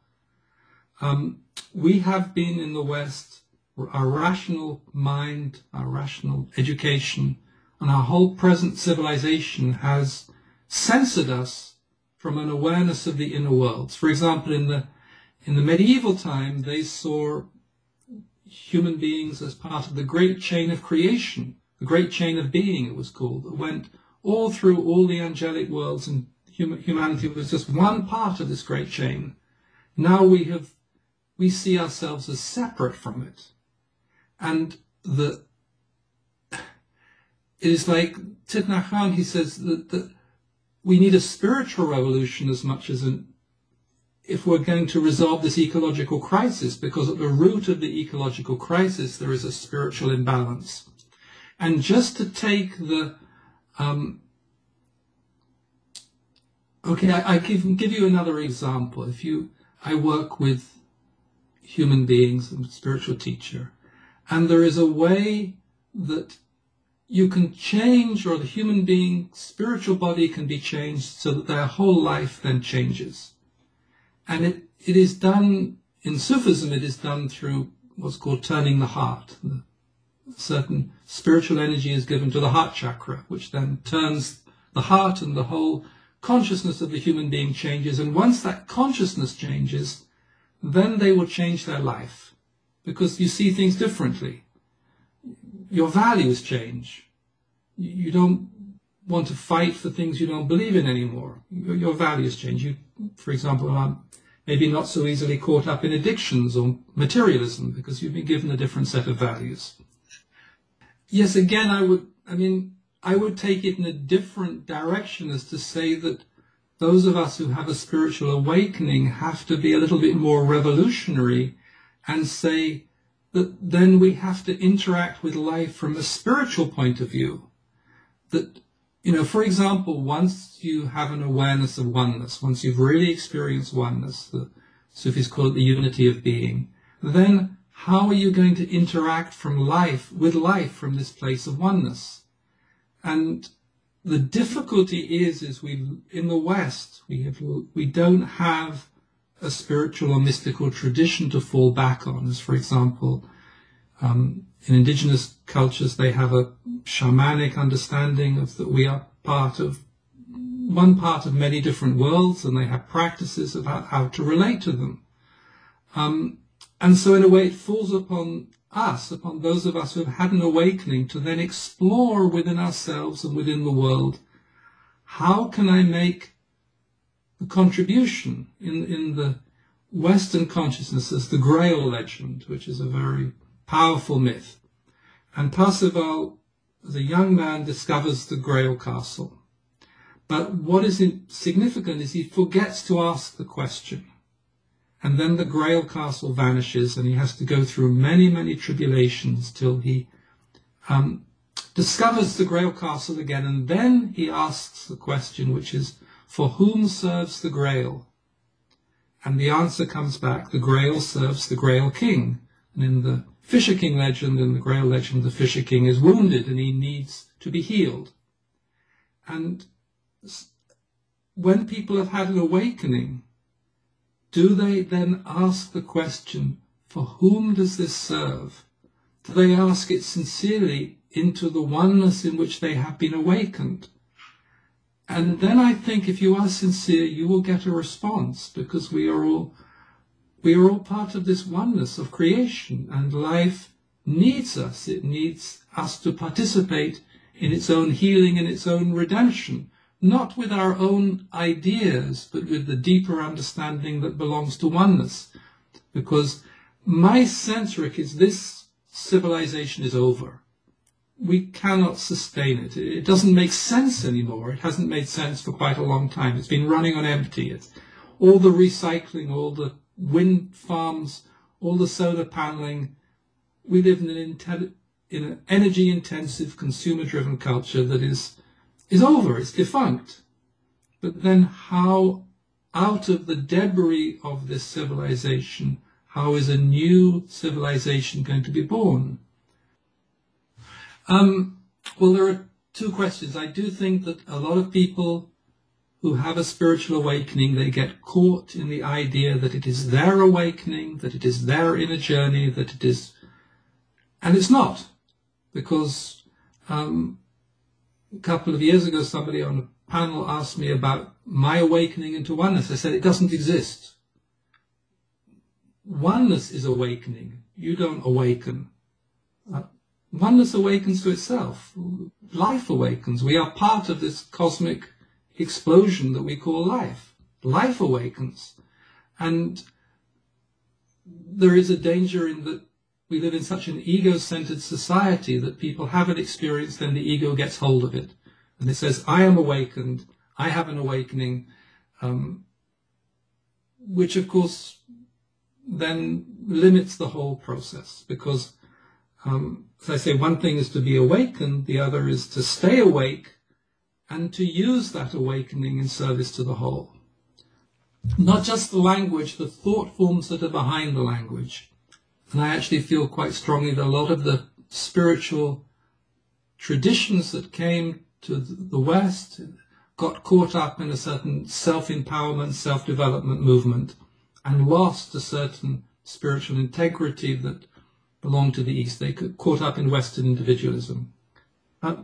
um, we have been in the West, our rational mind, our rational education, and our whole present civilization has censored us from an awareness of the inner worlds. For example, in the in the medieval time, they saw human beings as part of the great chain of creation, the great chain of being, it was called, that went all through all the angelic worlds, and humanity was just one part of this great chain. Now we have, we see ourselves as separate from it. And the, it is like Thich he says that, that we need a spiritual revolution as much as an if we're going to resolve this ecological crisis, because at the root of the ecological crisis there is a spiritual imbalance. And just to take the, um, okay, I, I can give you another example. If you, I work with human beings, I'm a spiritual teacher, and there is a way that you can change, or the human being spiritual body can be changed so that their whole life then changes. And it, it is done, in Sufism, it is done through what's called turning the heart. The certain spiritual energy is given to the heart chakra, which then turns the heart and the whole consciousness of the human being changes. And once that consciousness changes, then they will change their life because you see things differently. Your values change. You don't want to fight for things you don't believe in anymore. Your, values change. You, for example, are maybe not so easily caught up in addictions or materialism because you've been given a different set of values. Yes, again, I would, I mean, I would take it in a different direction as to say that those of us who have a spiritual awakening have to be a little bit more revolutionary and say that then we have to interact with life from a spiritual point of view. That you know, for example, once you have an awareness of oneness, once you've really experienced oneness, the Sufis call it the unity of being, then how are you going to interact from life, with life from this place of oneness? And the difficulty is, is we, in the West, we have, we don't have a spiritual or mystical tradition to fall back on, as for example, um, in indigenous cultures, they have a shamanic understanding of that we are part of one part of many different worlds, and they have practices about how to relate to them. Um, and so, in a way, it falls upon us, upon those of us who have had an awakening, to then explore within ourselves and within the world how can I make a contribution in, in the Western consciousness as the Grail legend, which is a very powerful myth. And Parzival, a young man, discovers the Grail castle. But what is significant is he forgets to ask the question. And then the Grail castle vanishes and he has to go through many, many tribulations till he um, discovers the Grail castle again. And then he asks the question, which is, for whom serves the Grail? And the answer comes back, the Grail serves the Grail King. In the Fisher King legend, in the Grail legend, the Fisher King is wounded and he needs to be healed. And when people have had an awakening, do they then ask the question, for whom does this serve? Do they ask it sincerely into the oneness in which they have been awakened? And then I think if you are sincere, you will get a response because we are all we are all part of this oneness of creation and life needs us. It needs us to participate in its own healing and its own redemption, not with our own ideas, but with the deeper understanding that belongs to oneness. Because my sense, Rick, is this civilization is over. We cannot sustain it. It doesn't make sense anymore. It hasn't made sense for quite a long time. It's been running on empty. It's all the recycling, all the wind farms, all the solar paneling. We live in an, in an energy intensive, consumer driven culture that is, is over, it's defunct. But then how out of the debris of this civilization, how is a new civilization going to be born? Um, well, there are two questions. I do think that a lot of people who have a spiritual awakening, they get caught in the idea that it is their awakening, that it is their inner journey, that it is, and it's not, because um, a couple of years ago, somebody on a panel asked me about my awakening into oneness. I said it doesn't exist. Oneness is awakening. You don't awaken. Uh, oneness awakens to itself. Life awakens. We are part of this cosmic explosion that we call life. Life awakens. And there is a danger in that we live in such an ego-centered society that people have an experience, then the ego gets hold of it. And it says, I am awakened, I have an awakening, um, which of course then limits the whole process because, um, as I say, one thing is to be awakened, the other is to stay awake and to use that awakening in service to the whole. Not just the language, the thought forms that are behind the language. And I actually feel quite strongly that a lot of the spiritual traditions that came to the West got caught up in a certain self-empowerment, self-development movement and lost a certain spiritual integrity that belonged to the East. They got caught up in Western individualism. Uh,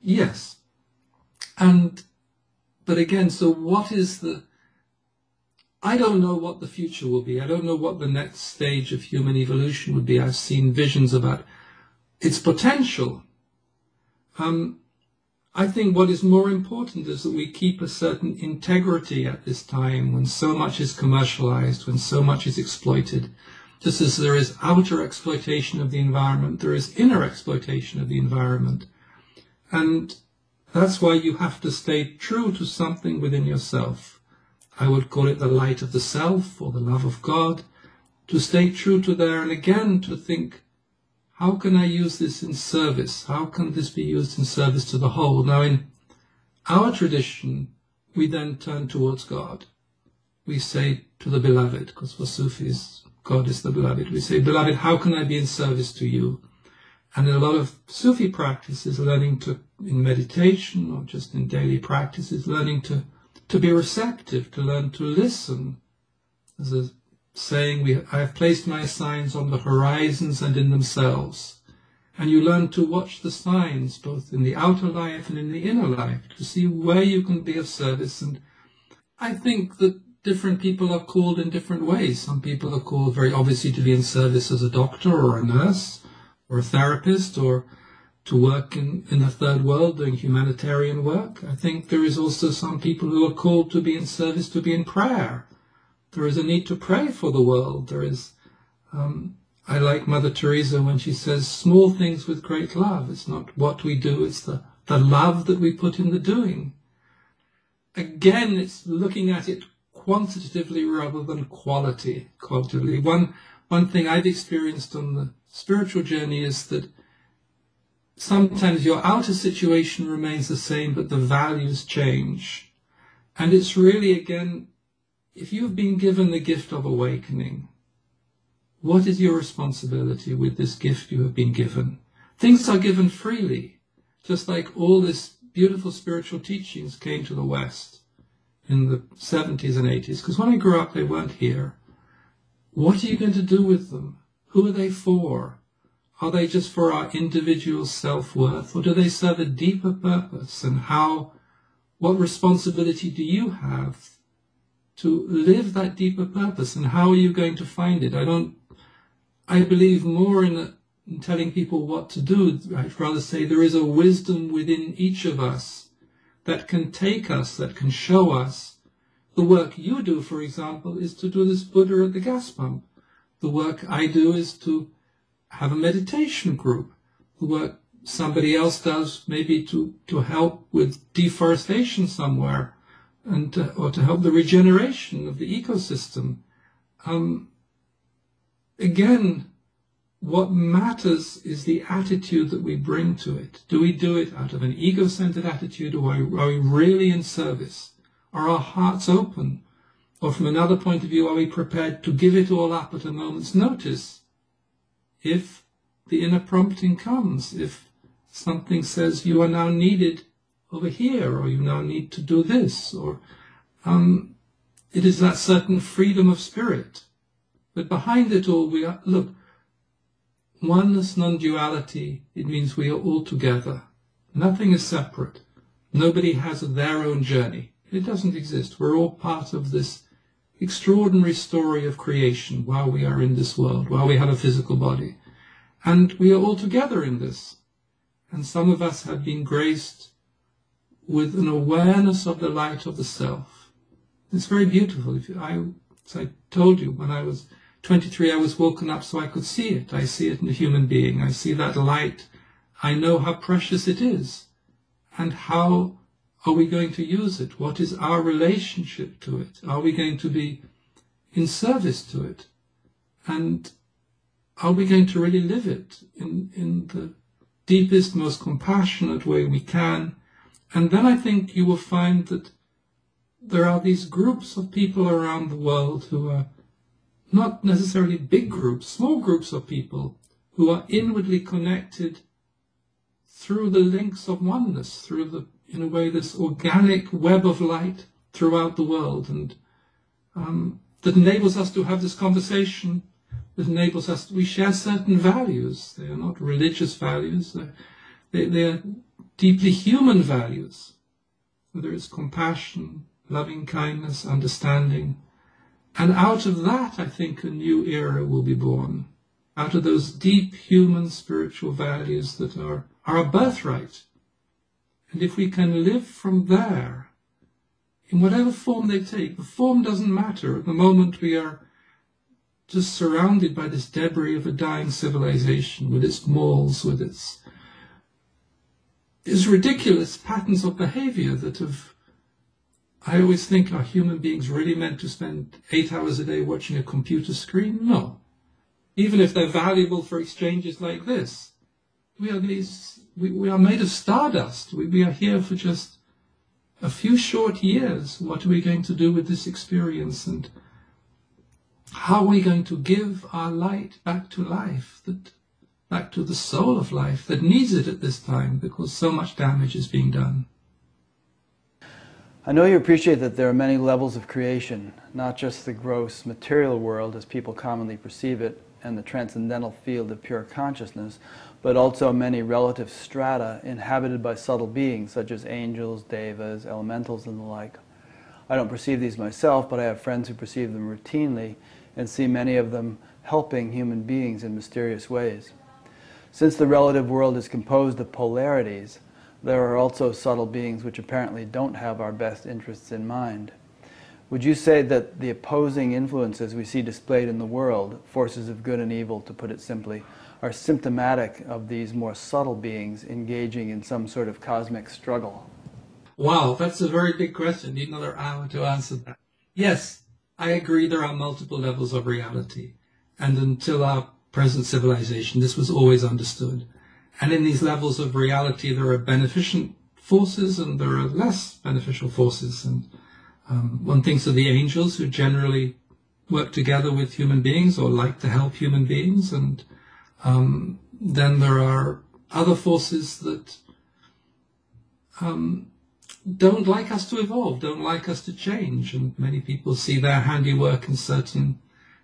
yes, and, but again, so what is the, I don't know what the future will be. I don't know what the next stage of human evolution would be. I've seen visions about its potential. Um, I think what is more important is that we keep a certain integrity at this time when so much is commercialized, when so much is exploited. Just as there is outer exploitation of the environment, there is inner exploitation of the environment. And that's why you have to stay true to something within yourself. I would call it the light of the self or the love of God. To stay true to there and again to think, how can I use this in service? How can this be used in service to the whole? Now in our tradition, we then turn towards God. We say to the beloved, because for Sufis, God is the beloved. We say, beloved, how can I be in service to you? And in a lot of Sufi practices, learning to, in meditation or just in daily practices, learning to, to be receptive, to learn to listen. There's a saying, we, I have placed my signs on the horizons and in themselves. And you learn to watch the signs, both in the outer life and in the inner life, to see where you can be of service. And I think that different people are called in different ways. Some people are called very obviously to be in service as a doctor or a nurse or a therapist or to work in, in the third world doing humanitarian work. I think there is also some people who are called to be in service, to be in prayer. There is a need to pray for the world. There is, um, I like Mother Teresa when she says, small things with great love. It's not what we do, it's the, the love that we put in the doing. Again, it's looking at it quantitatively rather than quality, qualitatively. One, one thing I've experienced on the spiritual journey is that sometimes your outer situation remains the same, but the values change. And it's really, again, if you've been given the gift of awakening, what is your responsibility with this gift you have been given? Things are given freely, just like all this beautiful spiritual teachings came to the West in the 70s and 80s. Because when I grew up, they weren't here. What are you going to do with them? Who are they for? Are they just for our individual self-worth or do they serve a deeper purpose? And how, what responsibility do you have to live that deeper purpose and how are you going to find it? I don't, I believe more in, in telling people what to do. I'd rather say there is a wisdom within each of us that can take us, that can show us. The work you do, for example, is to do this Buddha at the gas pump. The work I do is to have a meditation group. What somebody else does maybe to, to help with deforestation somewhere and to, or to help the regeneration of the ecosystem. Um, again, what matters is the attitude that we bring to it. Do we do it out of an ego-centered attitude or are we really in service? Are our hearts open? Or from another point of view, are we prepared to give it all up at a moment's notice if the inner prompting comes, if something says you are now needed over here, or you now need to do this, or um, it is that certain freedom of spirit. But behind it all, we are, look, oneness, non-duality, it means we are all together. Nothing is separate. Nobody has their own journey. It doesn't exist. We're all part of this extraordinary story of creation while we are in this world, while we have a physical body. And we are all together in this. And some of us have been graced with an awareness of the light of the self. It's very beautiful. If I, as I told you, when I was 23, I was woken up so I could see it. I see it in a human being. I see that light. I know how precious it is. And how are we going to use it? What is our relationship to it? Are we going to be in service to it? And are we going to really live it in, in the deepest, most compassionate way we can? And then I think you will find that there are these groups of people around the world who are not necessarily big groups, small groups of people who are inwardly connected through the links of oneness, through the in a way, this organic web of light throughout the world, and um, that enables us to have this conversation. That enables us. To, we share certain values. They are not religious values. They, they are deeply human values. Whether it's compassion, loving kindness, understanding, and out of that, I think a new era will be born. Out of those deep human spiritual values that are, are a birthright and if we can live from there, in whatever form they take, the form doesn't matter. At the moment we are just surrounded by this debris of a dying civilization with its malls, with its, its ridiculous patterns of behavior that have I always think, are human beings really meant to spend eight hours a day watching a computer screen? No. Even if they're valuable for exchanges like this. We are these we, we are made of stardust. We, we are here for just a few short years. What are we going to do with this experience? And how are we going to give our light back to life, that, back to the soul of life that needs it at this time because so much damage is being done? I know you appreciate that there are many levels of creation, not just the gross material world as people commonly perceive it, and the transcendental field of pure consciousness, but also many relative strata inhabited by subtle beings such as angels, devas, elementals, and the like. I don't perceive these myself, but I have friends who perceive them routinely and see many of them helping human beings in mysterious ways. Since the relative world is composed of polarities, there are also subtle beings which apparently don't have our best interests in mind. Would you say that the opposing influences we see displayed in the world, forces of good and evil to put it simply, are symptomatic of these more subtle beings engaging in some sort of cosmic struggle? Wow, that's a very big question. Need another hour to answer that. Yes, I agree there are multiple levels of reality. And until our present civilization, this was always understood. And in these levels of reality, there are beneficent forces and there are less beneficial forces. And um, one thinks of the angels who generally work together with human beings or like to help human beings. And um, then there are other forces that um, don't like us to evolve, don't like us to change. And many people see their handiwork in certain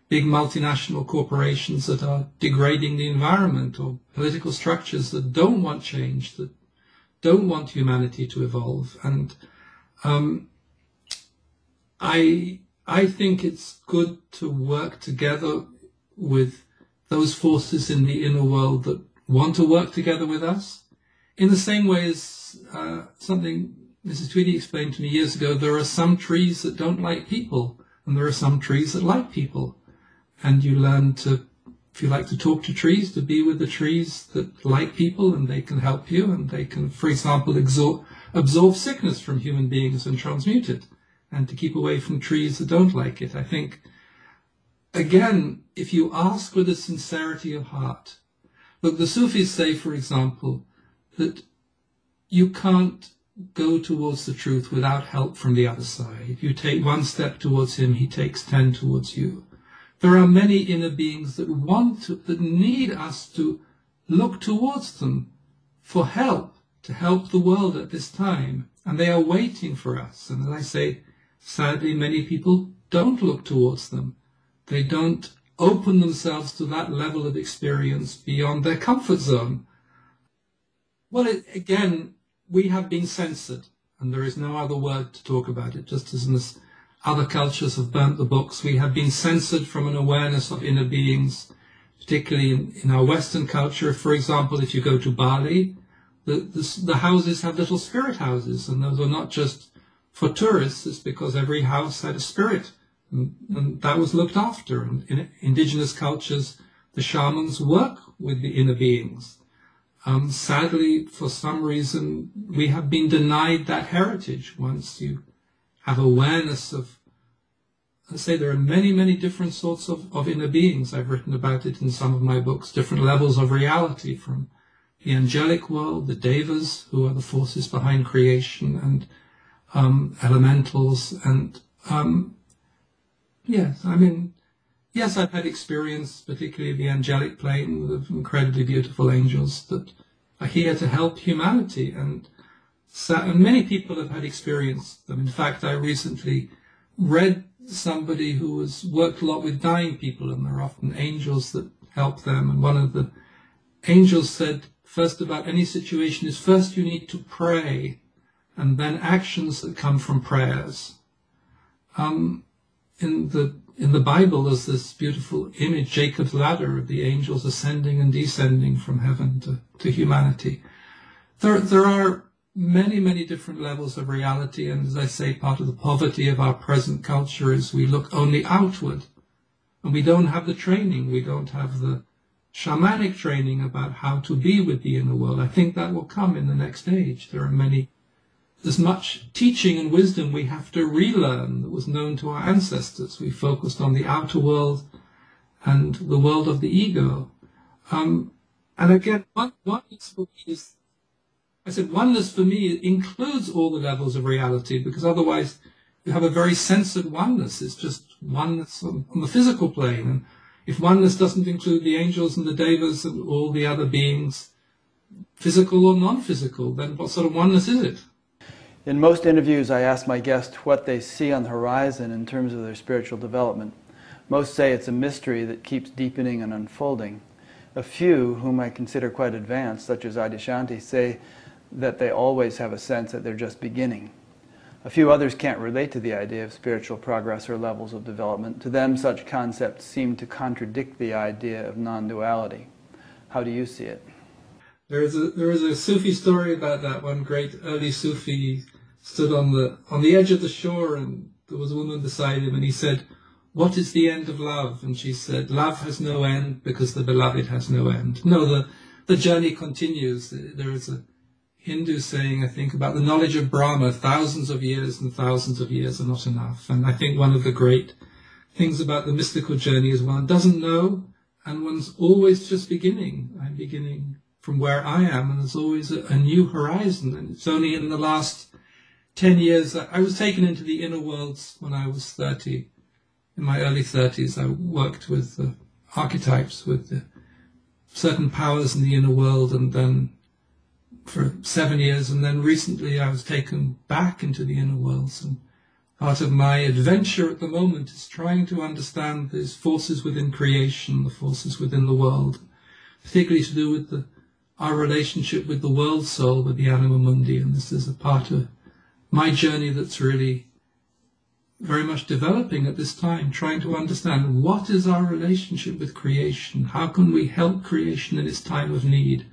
big multinational corporations that are degrading the environment or political structures that don't want change, that don't want humanity to evolve. And um, I I think it's good to work together with those forces in the inner world that want to work together with us. In the same way as uh, something Mrs. Tweedie explained to me years ago, there are some trees that don't like people, and there are some trees that like people and you learn to, if you like to talk to trees, to be with the trees that like people and they can help you and they can, for example, absorb, absorb sickness from human beings and transmute it and to keep away from trees that don't like it. I think, again, if you ask with a sincerity of heart, look, the Sufis say, for example, that you can't go towards the truth without help from the other side. If you take one step towards him, he takes ten towards you. There are many inner beings that want to, that need us to look towards them for help, to help the world at this time. And they are waiting for us. And as I say, sadly, many people don't look towards them. They don't open themselves to that level of experience beyond their comfort zone. Well, it, again, we have been censored, and there is no other word to talk about it, just as in other cultures have burnt the books. We have been censored from an awareness of inner beings, particularly in, in our Western culture. For example, if you go to Bali, the, the, the houses have little spirit houses, and those are not just for tourists, it's because every house had a spirit, and, and that was looked after. And in indigenous cultures, the shamans work with the inner beings. Um, sadly, for some reason, we have been denied that heritage. Once you have awareness of, I say there are many, many different sorts of, of inner beings. I've written about it in some of my books, different levels of reality from the angelic world, the devas, who are the forces behind creation, and um, elementals. And um, yes, I mean, yes, I've had experience, particularly the angelic plane, with incredibly beautiful angels that are here to help humanity. And so, and many people have had experience them. In fact, I recently read somebody who has worked a lot with dying people, and there are often angels that help them. And one of the angels said, first about any situation is first you need to pray, and then actions that come from prayers. Um, in the in the Bible, there's this beautiful image, Jacob's ladder, of the angels ascending and descending from heaven to, to humanity. There, there are many, many different levels of reality. And as I say, part of the poverty of our present culture is we look only outward and we don't have the training. We don't have the shamanic training about how to be with the inner world. I think that will come in the next age. There are many, there's much teaching and wisdom we have to relearn that was known to our ancestors. We focused on the outer world and the world of the ego. Um, and again, one, one is I said oneness for me includes all the levels of reality because otherwise you have a very censored oneness. It's just oneness on, on the physical plane. And if oneness doesn't include the angels and the devas and all the other beings, physical or non-physical, then what sort of oneness is it? In most interviews, I ask my guests what they see on the horizon in terms of their spiritual development. Most say it's a mystery that keeps deepening and unfolding. A few, whom I consider quite advanced, such as Adyashanti, say that they always have a sense that they're just beginning. A few others can't relate to the idea of spiritual progress or levels of development. To them, such concepts seem to contradict the idea of non duality. How do you see it? There is a there is a Sufi story about that. One great early Sufi stood on the on the edge of the shore, and there was a woman beside him, and he said, "What is the end of love?" And she said, "Love has no end because the beloved has no end." No, the the journey continues. There is a Hindu saying, I think, about the knowledge of Brahma, thousands of years and thousands of years are not enough. And I think one of the great things about the mystical journey is one doesn't know, and one's always just beginning. I'm beginning from where I am, and there's always a, a new horizon. And it's only in the last 10 years I was taken into the inner worlds when I was 30. In my early 30s, I worked with uh, archetypes, with uh, certain powers in the inner world, and then for seven years, and then recently I was taken back into the inner worlds. And part of my adventure at the moment is trying to understand these forces within creation, the forces within the world, particularly to do with the, our relationship with the world soul, with the anima mundi. And this is a part of my journey that's really very much developing at this time, trying to understand what is our relationship with creation? How can we help creation in its time of need?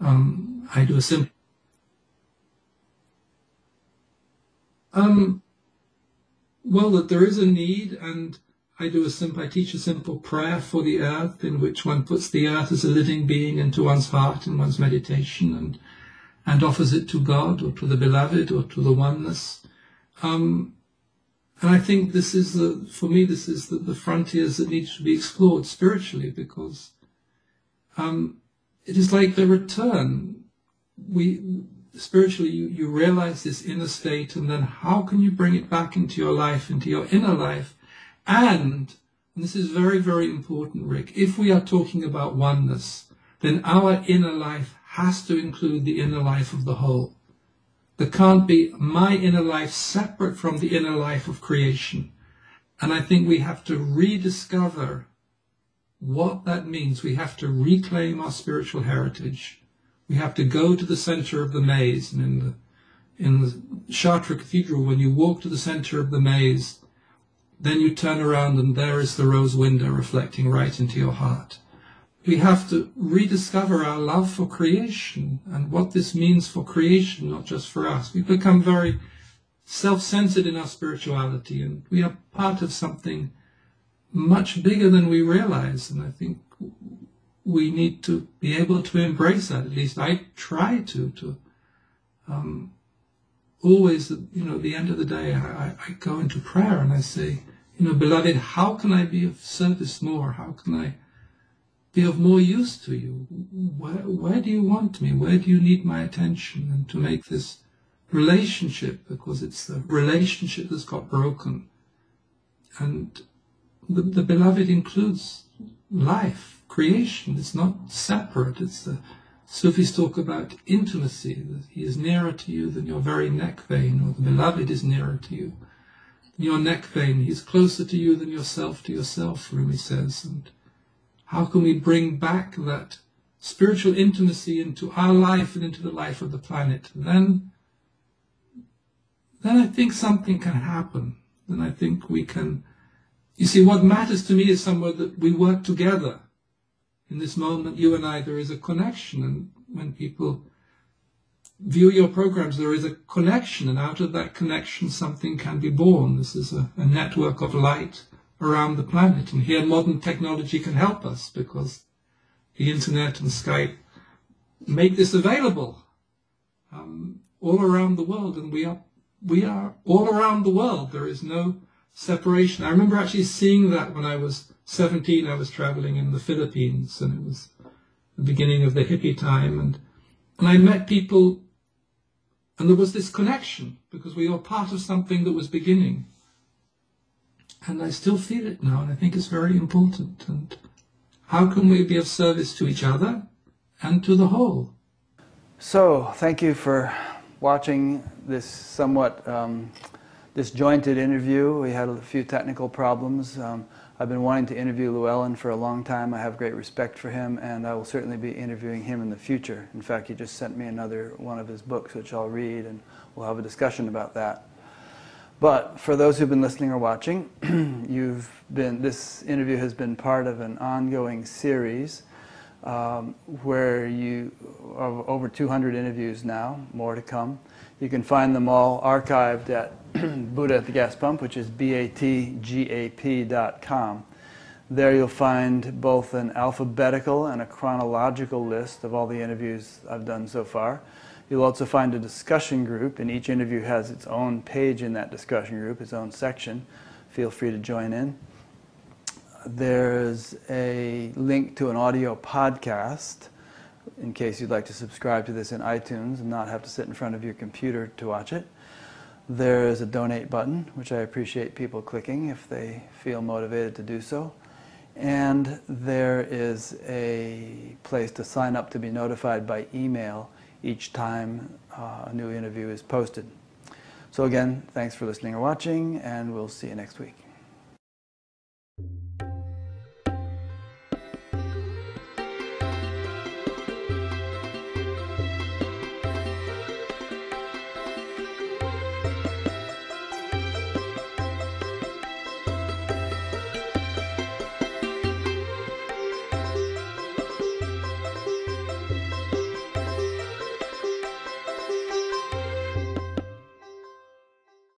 Um, I do a simple. Um, well, that there is a need, and I do a simple. I teach a simple prayer for the earth, in which one puts the earth as a living being into one's heart in one's meditation, and and offers it to God or to the beloved or to the oneness. Um, and I think this is the, for me, this is the, the frontiers that need to be explored spiritually because um, it is like the return. We spiritually you, you realize this inner state and then how can you bring it back into your life, into your inner life? And, and this is very, very important, Rick, if we are talking about oneness, then our inner life has to include the inner life of the whole. There can't be my inner life separate from the inner life of creation. And I think we have to rediscover what that means. We have to reclaim our spiritual heritage. We have to go to the center of the maze. And in the, in the Chartres Cathedral, when you walk to the center of the maze, then you turn around and there is the rose window reflecting right into your heart. We have to rediscover our love for creation and what this means for creation, not just for us. We've become very self-centered in our spirituality and we are part of something much bigger than we realize. And I think we need to be able to embrace that. At least I try to, to um, always, you know, at the end of the day, I, I go into prayer and I say, you know, beloved, how can I be of service more? How can I be of more use to you? Where, where do you want me? Where do you need my attention? And to make this relationship, because it's the relationship that's got broken. And the, the beloved includes life, creation. It's not separate. It's the Sufis talk about intimacy, that he is nearer to you than your very neck vein, or the beloved is nearer to you your neck vein. He's closer to you than yourself to yourself, Rumi says. And how can we bring back that spiritual intimacy into our life and into the life of the planet? Then, then I think something can happen. Then I think we can you see, what matters to me is somewhere that we work together. In this moment, you and I, there is a connection. And when people view your programs, there is a connection. And out of that connection, something can be born. This is a, a network of light around the planet. And here, modern technology can help us because the internet and Skype make this available um, all around the world. And we are, we are all around the world. There is no separation. I remember actually seeing that when I was 17. I was traveling in the Philippines, and it was the beginning of the hippie time, and and I met people, and there was this connection because we were part of something that was beginning. And I still feel it now, and I think it's very important. And how can we be of service to each other and to the whole? So, thank you for watching this somewhat um, disjointed interview. We had a few technical problems. Um, I've been wanting to interview Llewellyn for a long time. I have great respect for him, and I will certainly be interviewing him in the future. In fact, he just sent me another one of his books, which I'll read, and we'll have a discussion about that. But for those who've been listening or watching, you've been, this interview has been part of an ongoing series um, where you, are over 200 interviews now, more to come. You can find them all archived at Buddha at the Gas Pump, which is batgap.com. There you'll find both an alphabetical and a chronological list of all the interviews I've done so far. You'll also find a discussion group, and each interview has its own page in that discussion group, its own section. Feel free to join in. There's a link to an audio podcast in case you'd like to subscribe to this in iTunes and not have to sit in front of your computer to watch it. There is a donate button, which I appreciate people clicking if they feel motivated to do so. And there is a place to sign up to be notified by email each time uh, a new interview is posted. So again, thanks for listening or watching, and we'll see you next week.